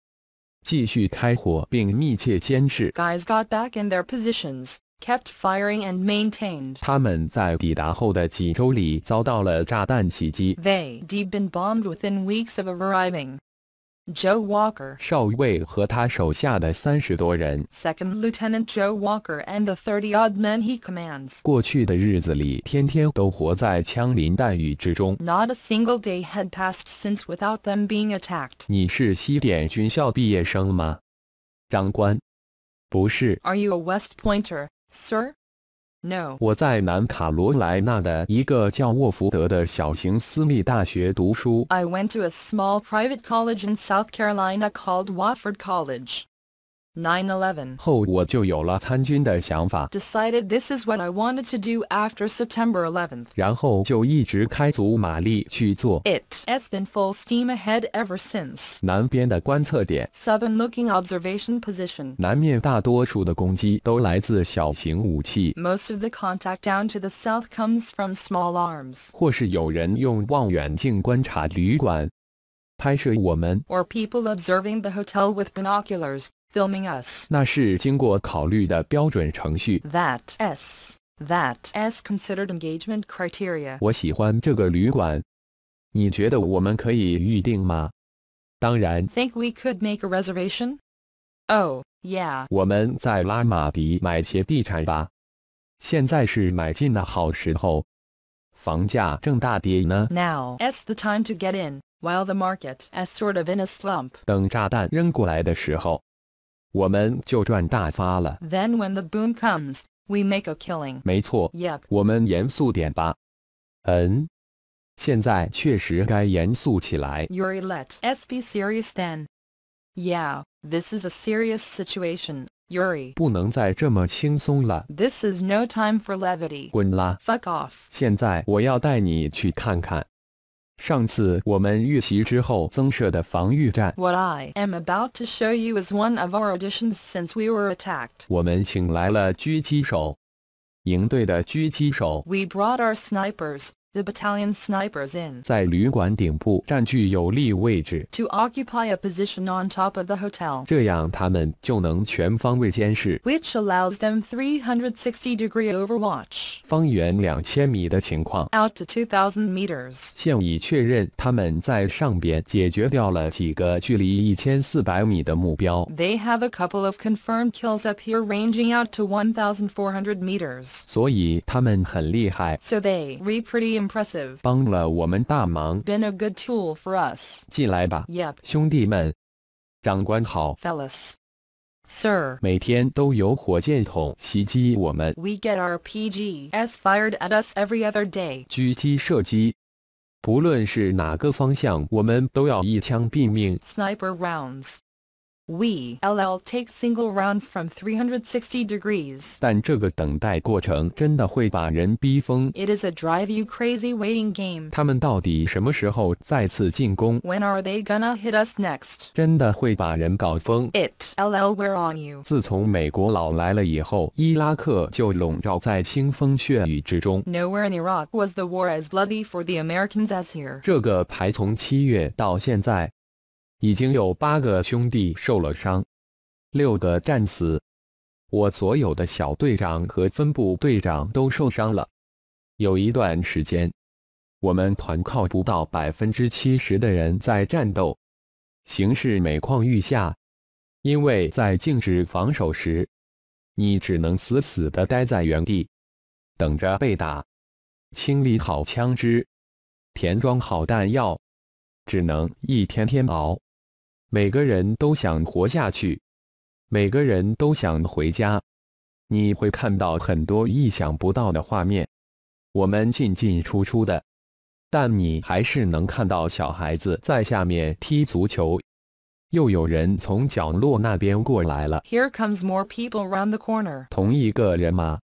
继续开火并密切监视。
Guys got back in their positions, kept firing and maintained.
他们在抵达后的几周里遭到了炸弹袭击。
They'd been bombed within weeks of arriving. Joe Walker,
少尉和他手下的三十多人，
Second Lieutenant Joe Walker and the 30-odd men he commands.
过去的日子里天天都活在枪林弹雨之中。
Not a single day had passed since without them being attacked.
你是西点军校毕业生吗，长官？不是，
Are you a West Pointer, sir? No.
我在南卡罗来纳的一个叫沃福德的小型私立大学读书。
I went to a small private college in South Carolina called Wofford College. 9-11.
后我就有了参军的想法，
Decided this is what I wanted to do after September 11th.
然后就一直开足马力去做。
It has been full steam ahead ever since.
南边的观测点，
Southern looking observation position.
南面大多数的攻击都来自小型武器，
Most of the contact down to the south comes from small arms.
或是有人用望远镜观察旅馆，拍摄我们。
Or people observing the hotel with binoculars, filming us.
那是经过考虑的标准程序。
That S. That S considered engagement criteria.
我喜欢这个旅馆，你觉得我们可以预定吗？当然，
Think we could make a reservation? Oh, yeah.
我们在拉马迪买些地产吧。 现在是买进的好时候，房价正大跌呢。
Now is the time to get in, while the market is sort of in a slump.
等炸弹扔过来的时候， 我们就赚大发了。
Then when the boom comes, we make a killing.
没错，
Yep.
我们严肃点吧。嗯，现在确实该严肃起来。
Yuri let us be serious then. Yeah, this is a serious situation, Yuri.
不能再这么轻松了，
This is no time for levity.
滚啦！
Fuck off.
现在我要带你去看看， 上次我们遇袭之后增设的防御战。
What I am about to show you is one of our additions since we were attacked.
我们请来了狙击手，营队的狙击手
We brought our snipers, the battalion snipers in,
在旅馆顶部占据有利位置，
to occupy a position on top of the hotel,
这样他们就能全方位监视。
which allows them 360 degree overwatch
方圆两千米的情况，
out to 2,000 meters.
现已确认他们在上边解决掉了几个距离一千四百米的目标，
They have a couple of confirmed kills up here ranging out to 1,400 meters.
所以他们很厉害，
So they re pretty impressive.
帮了我们大忙。
Been a good tool for us.
进来吧，
Yep,
兄弟们！长官好，
fellas. Sir,
每天都有火箭筒袭击我们，
we get our PGs fired at us every other day.
狙击射击，不论是哪个方向，我们都要一枪毙命。
Sniper rounds. We LL take single rounds from 360 degrees.
但这个等待过程真的会把人逼疯。
It is a drive you crazy waiting game.
他们到底什么时候再次进攻？
When are they gonna hit us next?
真的会把人搞疯。
It LL we're on you.
自从美国佬来了以后，伊拉克就笼罩在腥风血雨之中。
Nowhere in Iraq was the war as bloody for the Americans as here.
这个排从七月到现在， 已经有八个兄弟受了伤，六个战死。我所有的小队长和分部队长都受伤了。有一段时间，我们团靠不到百分之七十的人在战斗，形势每况愈下。因为在静止防守时，你只能死死地待在原地，等着被打，清理好枪支，填装好弹药，只能一天天熬。每个人都想活下去，每个人都想回家。你会看到很多意想不到的画面，我们进进出出的，但你还是能看到小孩子在下面踢足球。又有人从角落那边过来了
，Here comes more people round the corner.
同一个人吗？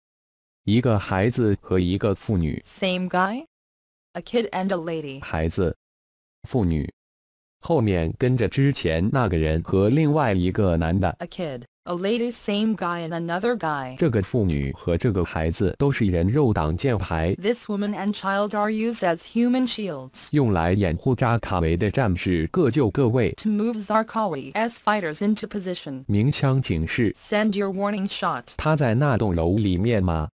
一个孩子和一个妇女
，Same guy? A kid and a lady.
孩子，妇女，后面跟着之前那个人和另外一个男的。
A kid, a lady, same guy and another guy.
这个妇女和这个孩子都是人肉挡箭牌。
This woman and child are used as human shields.
用来掩护扎卡维的战士各就各位。
To move Zarqawi as fighters into position.
鸣枪警示。
Send your warning shot.
他在那栋楼里面吗？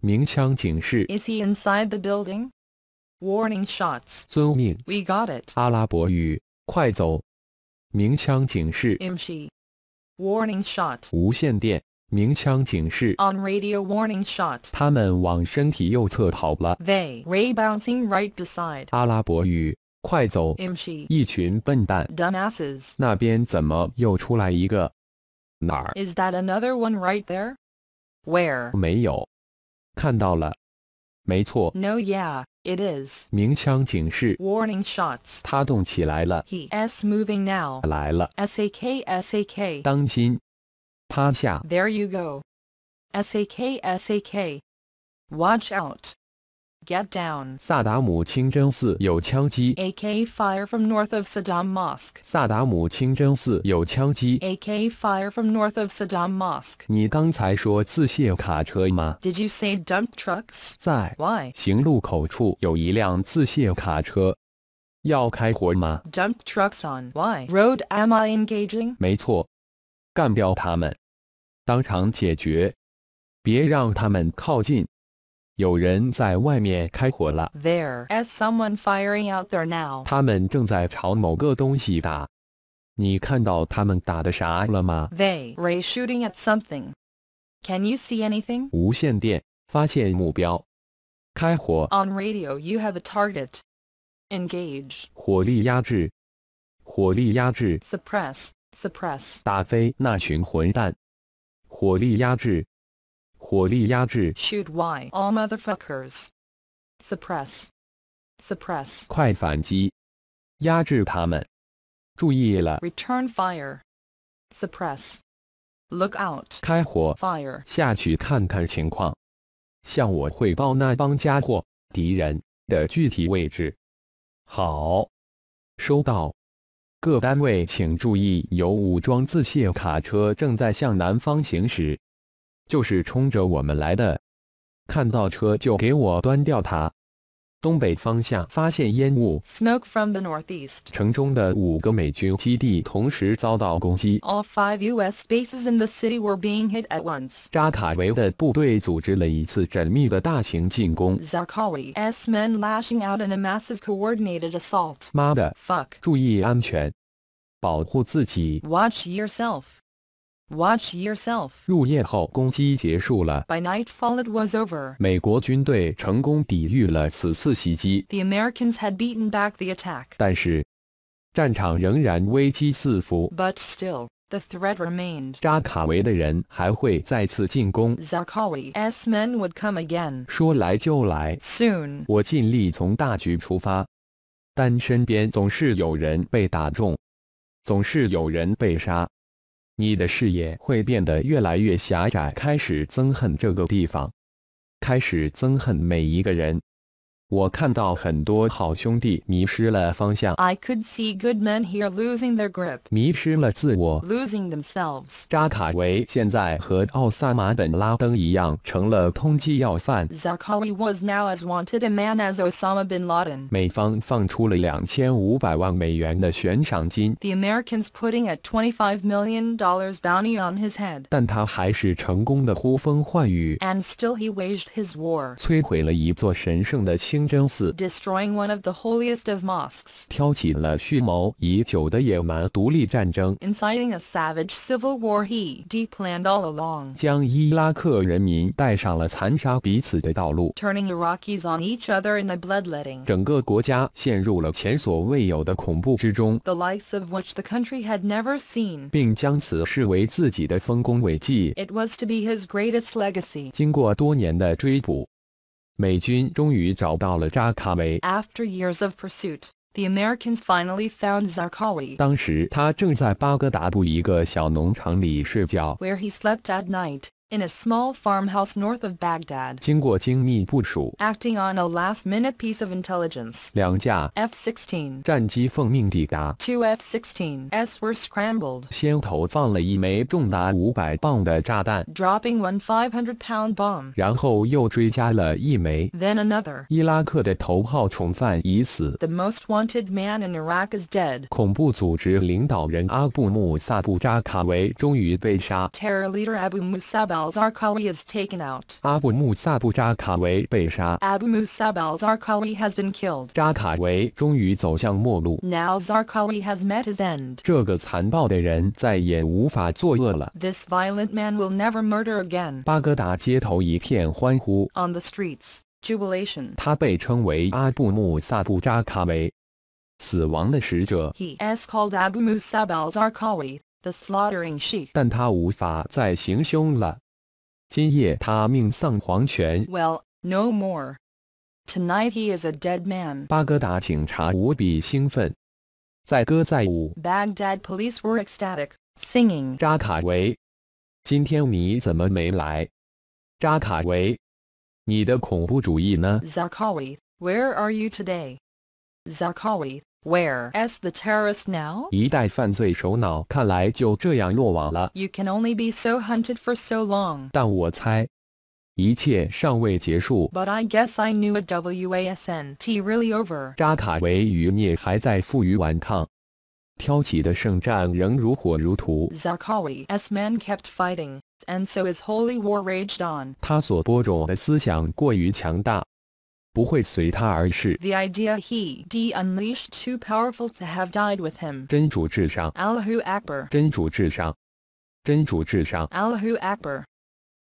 鸣枪警示。
Is he inside the building? Warning shots.
遵命。
We got it.
阿拉伯语。快走！鸣枪警示，
Imshi. Warning shot.
无线电，鸣枪警示，
On radio warning shot.
他们往身体右侧跑了。
They. Ray bouncing right beside.
阿拉伯语，快走！
Imshi.
一群笨蛋，
Dumbasses.
那边怎么又出来一个？哪儿
Is that another one right there? Where?
没有？看到了，没错，
No, yeah, it is.
鸣枪警示，
Warning shots.
他动起来了，
He s moving now.
来了，
SAK SAK.
当心，趴下，
There you go. SAK SAK. Watch out. Get down.
萨达姆清真寺有枪击，
AK fire from north of Saddam Mosque.
萨达姆清真寺有枪击。
AK fire from north of Saddam Mosque.
你刚才说自卸卡车吗？
Did you say dump trucks?
在
Why?
行路口处有一辆自卸卡车，要开火吗？
Dump trucks on. Why? Road am I engaging?
没错，干掉他们，当场解决，别让他们靠近。 有人在外面开火了，
There is someone firing out there now.
他们正在朝某个东西打。你看到他们打的啥了吗？
They ray shooting at something. Can you see anything?
无线电， 发现目标，开火，
On radio you have a target. Engage.
火力压制，火力压制，
Suppress. Suppress.
打飞那群混蛋，火力压制， 火力压制
，Shoot why all motherfuckers. Suppress. Suppress.
快反击，压制他们。注意了
，Return fire. Suppress. Look out.
开火
，Fire.
下去看看情况，向我汇报那帮家伙敌人的具体位置。好，收到。各单位请注意，有武装自卸卡车正在向南方行驶，就是冲着我们来的。看到车就给我端掉它。东北方向发现烟雾，
Smoke from the northeast.
城中的五个美军基地同时遭到攻击。
All five U.S. bases in the city were being hit at once.
扎卡维的部队组织了一次缜密的大型进攻。
Zarqawi's men lashing out in a massive coordinated assault.
妈的！
Fuck.
注意安全，保护自己。
Watch yourself. Watch yourself.
入夜后，攻击结束了。
By nightfall it was over.
美国军队成功抵御了此次袭击，
The Americans had beaten back the attack.
但是战场仍然危机四伏。
But still, the threat remained.
扎卡维的人还会再次进攻。
Zarqawi's men would come again.
说来就来，
Soon.
我尽力从大局出发，但身边总是有人被打中，总是有人被杀。 你的视野会变得越来越狭窄，开始憎恨这个地方，开始憎恨每一个人。我看到很多好兄弟迷失了方向，
I could see good men here losing their grip,
迷失了自我。
losing themselves.
扎卡维现在和奥萨马本拉登一样，成了通缉要犯。
Zarqawi was now as wanted a man as Osama bin Laden.
美方放出了两千五百万美元的悬赏金，
The Americans putting a $25 million bounty on his head.
但他还是成功的呼风唤雨，
And still he waged his war,
摧毁了一座神圣的 清真寺，
destroying one of the holiest of mosques,
挑起了蓄谋已久的野蛮独立战争，
inciting a savage civil war he de-planned all along,
将伊拉克人民带上了残杀彼此的道路。
turning Iraqis on each other in a bloodletting,
整个国家陷入了前所未有的恐怖之中，
the likes of which the country had never seen.
并将此视为自己的丰功伟绩。
It was to be his greatest legacy.
经过多年的追捕， 美军终于找到了扎卡维。
After years of pursuit, the Americans finally found Zarqawi,
当时他正在巴格达布一个小农场里睡觉。
where he slept at night, in a small farmhouse north of Baghdad.
经过精密部署，
Acting on a last-minute piece of intelligence,
两架
F-16,
战机奉命抵达，
two F-16s were scrambled,
先投放了一枚重达五百磅的炸弹，
dropping one 500-pound bomb.
然后又追加了一枚。
Then another.
伊拉克的头号重犯已死，
The most wanted man in Iraq is dead.
恐怖组织领导人阿布穆萨布扎卡维终于被杀。
Terror leader Abu Musab al-Zarqawi is taken out.
阿布穆萨布扎卡维被杀，
Abu Musab al-Zarqawi has been killed.
扎卡维终于走向末路。
Now Zarqawi has met his end.
这个残暴的人再也无法作恶了。
This violent man will never murder again.
巴格达街头一片欢呼，
On the streets, jubilation.
他被称为阿布穆萨布扎卡维，死亡的使者。
He is called Abu Musab al-Zarqawi, the slaughtering sheikh.
但他无法再行凶了。 今夜他命丧黄泉。
Well, no more. Tonight he is a dead man.
巴格达警察无比兴奋，载歌载舞。
Baghdad police were ecstatic, singing.
扎卡维，今天你怎么没来？扎卡维，你的恐怖主义呢？
Zarqawi, where are you today? Zarqawi, where is the terrorist now?
一代犯罪首脑看来就这样落网了。
You can only be so hunted for so long.
但我猜，一切尚未结束。
But I guess I knew it wasn't really over.
扎卡维余孽还在负隅顽抗，挑起的圣战仍如火如荼。
Zarqawi's men kept fighting, and so his holy war raged on.
他所播种的思想过于强大， 不会随他而逝。
The idea he de unleashed too powerful to have died with him.
真主至上，
Allahu Akbar.
真主至上，真主至上。
Allahu Akbar.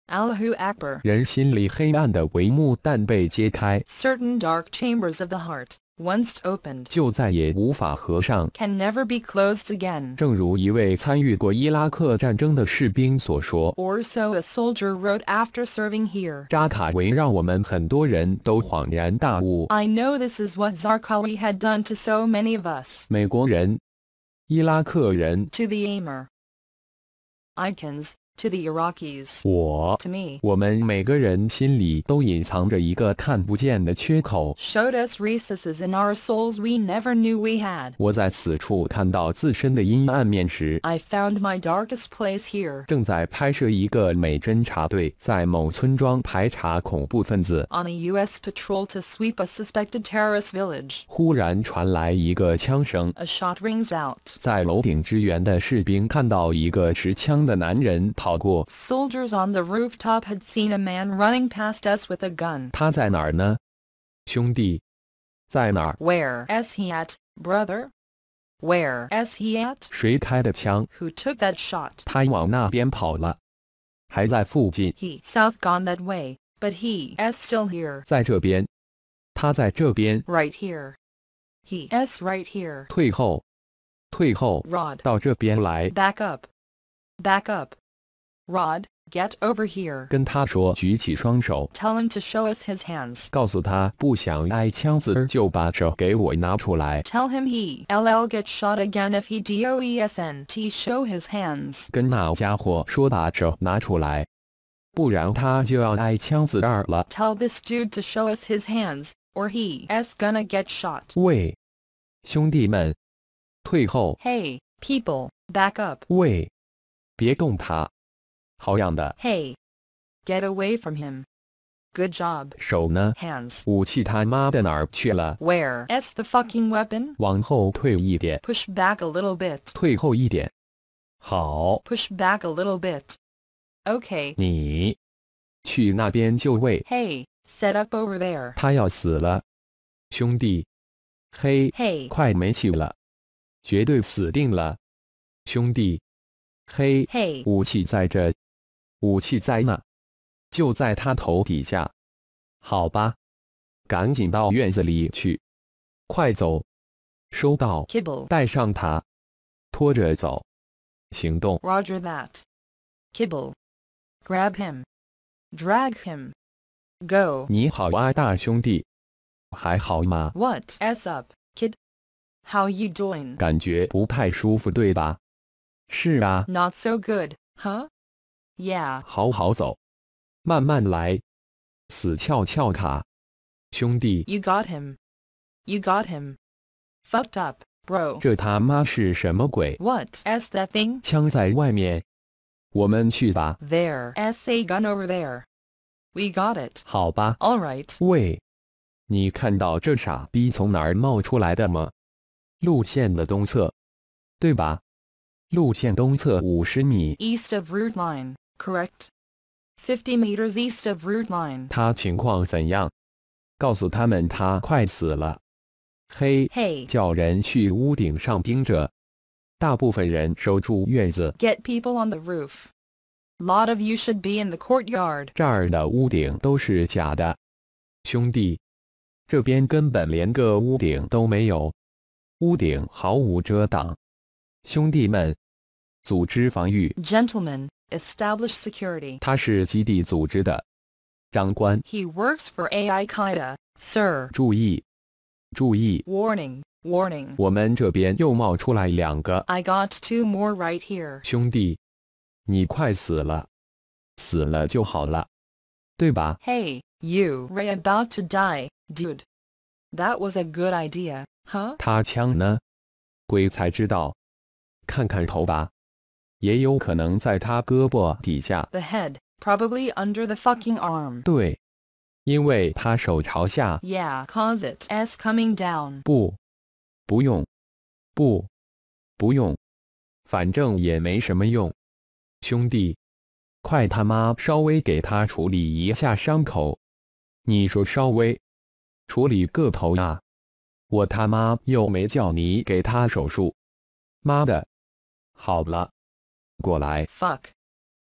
Allahu Akbar.
人心里黑暗的帷幕但被揭开，
Certain dark chambers of the heart, once opened,
就再也无法合上。
can never be closed again.
正如一位参与过伊拉克战争的士兵所说
Or so a soldier wrote after serving here.：“
扎卡维让我们很多人都恍然大悟，
I know this is what Zarqawi had done to so many of us.
美国人、伊拉克人，
To the Amr. Icons, to the Iraqis.
我，
To me.
我们每个人心里都隐藏着一个看不见的缺口。
Showed us recesses in our souls we never knew we had.
我在此处看到自身的阴暗面时，
I found my darkest place here.
正在拍摄一个美侦察队在某村庄排查恐怖分子。
On a U.S. patrol to sweep a suspected terrorist village.
忽然传来一个枪声，
A shot rings out.
在楼顶支援的士兵看到一个持枪的男人 跑过，
Soldiers on the rooftop had seen a man running past us with a gun.
他在哪儿呢？兄弟，在哪儿？
Where is he at, brother? Where is he at?
谁开的枪？
Who took that shot?
他往那边跑了，还在附近，
He south gone that way, but he is still here.
在这边。他在这边，
Right here. He is right here.
退后，退后，
Rod,
到这边来。
back up. Back up. Rod, get over here.
跟他说，举起双手，
Tell him to show us his hands.
告诉他不想挨枪子就把手给我拿出来。
Tell him he LL get shot again if he DOESNT show his hands.
跟那家伙说把手拿出来，不然他就要挨枪子弹了。
Tell this dude to show us his hands, or he is gonna get shot.
喂，兄弟们，退后！
Hey, people, back up.
喂，别动他！ 好样的
，Hey, get away from him. Good job.
手呢
？Hands.
武器他妈的哪儿去了
？Where is the fucking weapon?
往后退一点
，Push back a little bit.
退后一点。好
，Push back a little bit. Okay.
你去那边就位。
Hey, set up over there.
他要死了，兄弟。嘿
，Hey,
快没气了，绝对死定了，兄弟。嘿
，hey,
武器在这，武器在那，就在他头底下。好吧，赶紧到院子里去，快走。收到
，kibble.
带上他，拖着走。行动
，Roger that. Kibble. Grab him. Drag him. Go.
你好啊，大兄弟，还好吗
？What is up, kid? How you doing?
感觉不太舒服，对吧？是啊
，Not so good, huh? Yeah.
好好走，慢慢来，死翘翘卡，兄弟，
You got him. You got him. Fucked up, bro.
这他妈是什么鬼？
What is that thing?
枪在外面，我们去吧，
There is a gun over there. We got it.
好吧？
All right.
喂，你看到这傻逼从哪儿冒出来的吗？路线的东侧，对吧？路线东侧五十米，
East of route line, correct? 50 meters east of route line.
他情况怎样？告诉他们他快死了。嘿，
Hey,
叫人去屋顶上盯着，大部分人守住院子。
get people on the roof. Lot of you should be in the courtyard.
这儿的屋顶都是假的，兄弟，这边根本连个屋顶都没有，屋顶毫无遮挡。兄弟们，组织防御，
Gentlemen, establish security.
他是基地组织的长官。
He works for Al Qaeda, sir.
注意，注意。
Warning, warning.
我们这边又冒出来两个。
I got two more right here.
兄弟，你快死了，死了就好了，对吧
？Hey, you are about to die, dude. That was a good idea, huh?
他枪呢？鬼才知道。看看头吧。也有可能在他胳膊底下。
The head, probably under the fucking arm.
对，因为他手朝下。
Yeah, cause it is coming down.
不，不用，不，不用，反正也没什么用。兄弟，快他妈稍微给他处理一下伤口。你说稍微，处理个头呀！我他妈又没叫你给他手术。妈的！好了，过来，
Fuck.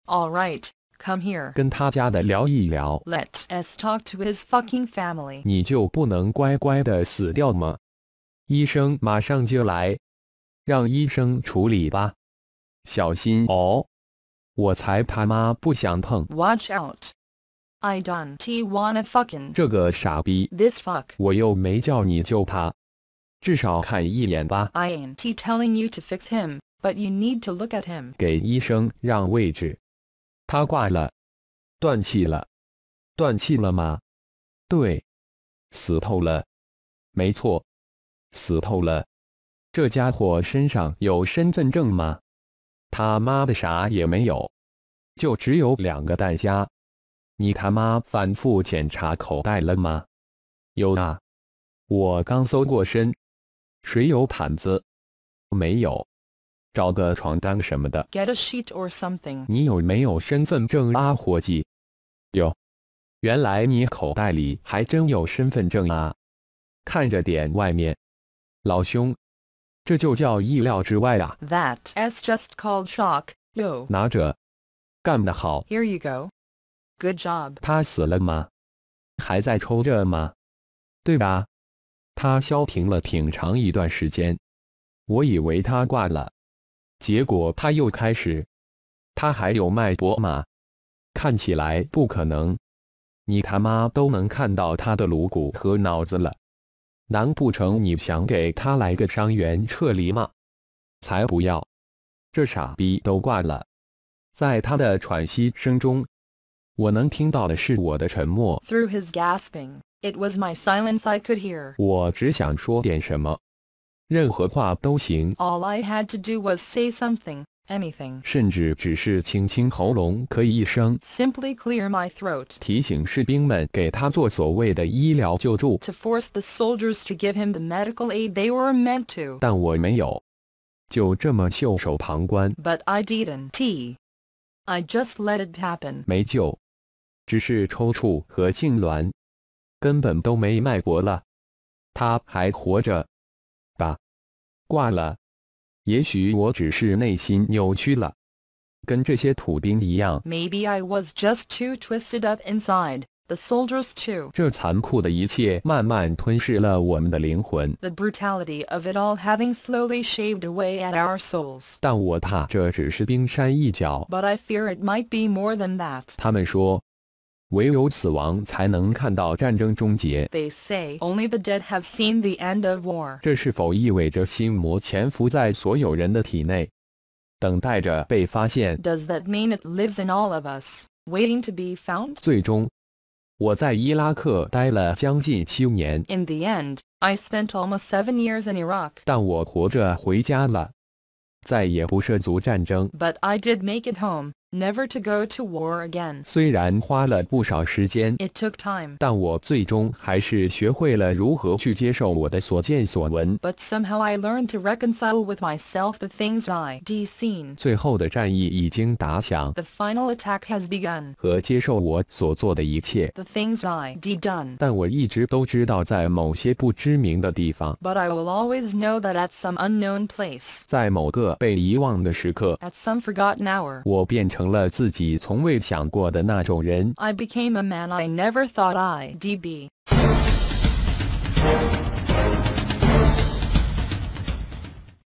Alright, Come here.
跟他家的聊一聊。
Let us talk to his fucking family.
你就不能乖乖的死掉吗？医生马上就来，让医生处理吧。小心哦！我才他妈不想碰
Watch out. I don't wanna fucking
这个傻逼，
this fuck.
我又没叫你救他，至少看一眼吧。
I ain't telling you to fix him, But you need to look at him.
给医生让位置。他挂了，断气了，断气了吗？对，死透了，没错，死透了。这家伙身上有身份证吗？他妈的啥也没有，就只有两个弹夹。你他妈反复检查口袋了吗？有啊，我刚搜过身。谁有毯子？没有。找个床单什么的。
Get a sheet or something.
你有没有身份证啊，伙计？有。原来你口袋里还真有身份证啊！看着点外面，老兄，这就叫意料之外啊
！That is just called shock. Yo.
拿着，干得好
！Here you go. Good job.
他死了吗？还在抽着吗？对吧？他消停了挺长一段时间，我以为他挂了，结果他又开始。他还有脉搏吗？看起来不可能。你他妈都能看到他的颅骨和脑子了，难不成你想给他来个伤员撤离吗？才不要！这傻逼都挂了，在他的喘息声中。我能听到的是我的沉默。
Through his gasping, it was my silence I could hear.
我只想说点什么，任何话都行，
All I had to do was say something, anything.
甚至只是清清喉咙可以一声，
Simply clear my throat.
提醒士兵们给他做所谓的医疗救助。
To force the soldiers to give him the medical aid they were meant to.
但我没有，就这么袖手旁观，
But I didn't. I just let it happen.
没救，只是抽搐和痉挛，根本都没脉搏了。他还活着吧？ 挂了。也许我只是内心扭曲了，跟这些土兵一样。
Maybe I was just too twisted up inside. The soldiers too.
这残酷的一切慢慢吞噬了我们的灵魂，
The brutality of it all having slowly shaved away at our souls.
但我怕这只是冰山一角。
But I fear it might be more than that.
他们说， 唯有死亡才能看到战争终结。
They say only the dead have seen the end of war.
这是否意味着心魔潜伏在所有人的体内，等待着被发现？
Does that mean it lives in all of us, waiting to be found?
最终，我在伊拉克待了将近七年，
In the end, I spent almost seven years in Iraq.
但我活着回家了，再也不涉足战争。
But I did make it home, never to go to war again.
虽然花了不少时间，
It took time.
但我最终还是学会了如何去接受我的所见所闻。
But somehow I learned to reconcile with myself the things I d seen.
最后的战役已经打响，
The final attack has begun.
和接受我所做的一切。
The things I d done.
但我一直都知道，在某些不知名的地方，
But I will always know that at some unknown place,
在某个被遗忘的时刻，
at some forgotten hour,
我变成 了自己从未想过的那种人。
I became a man I never thought I'd be.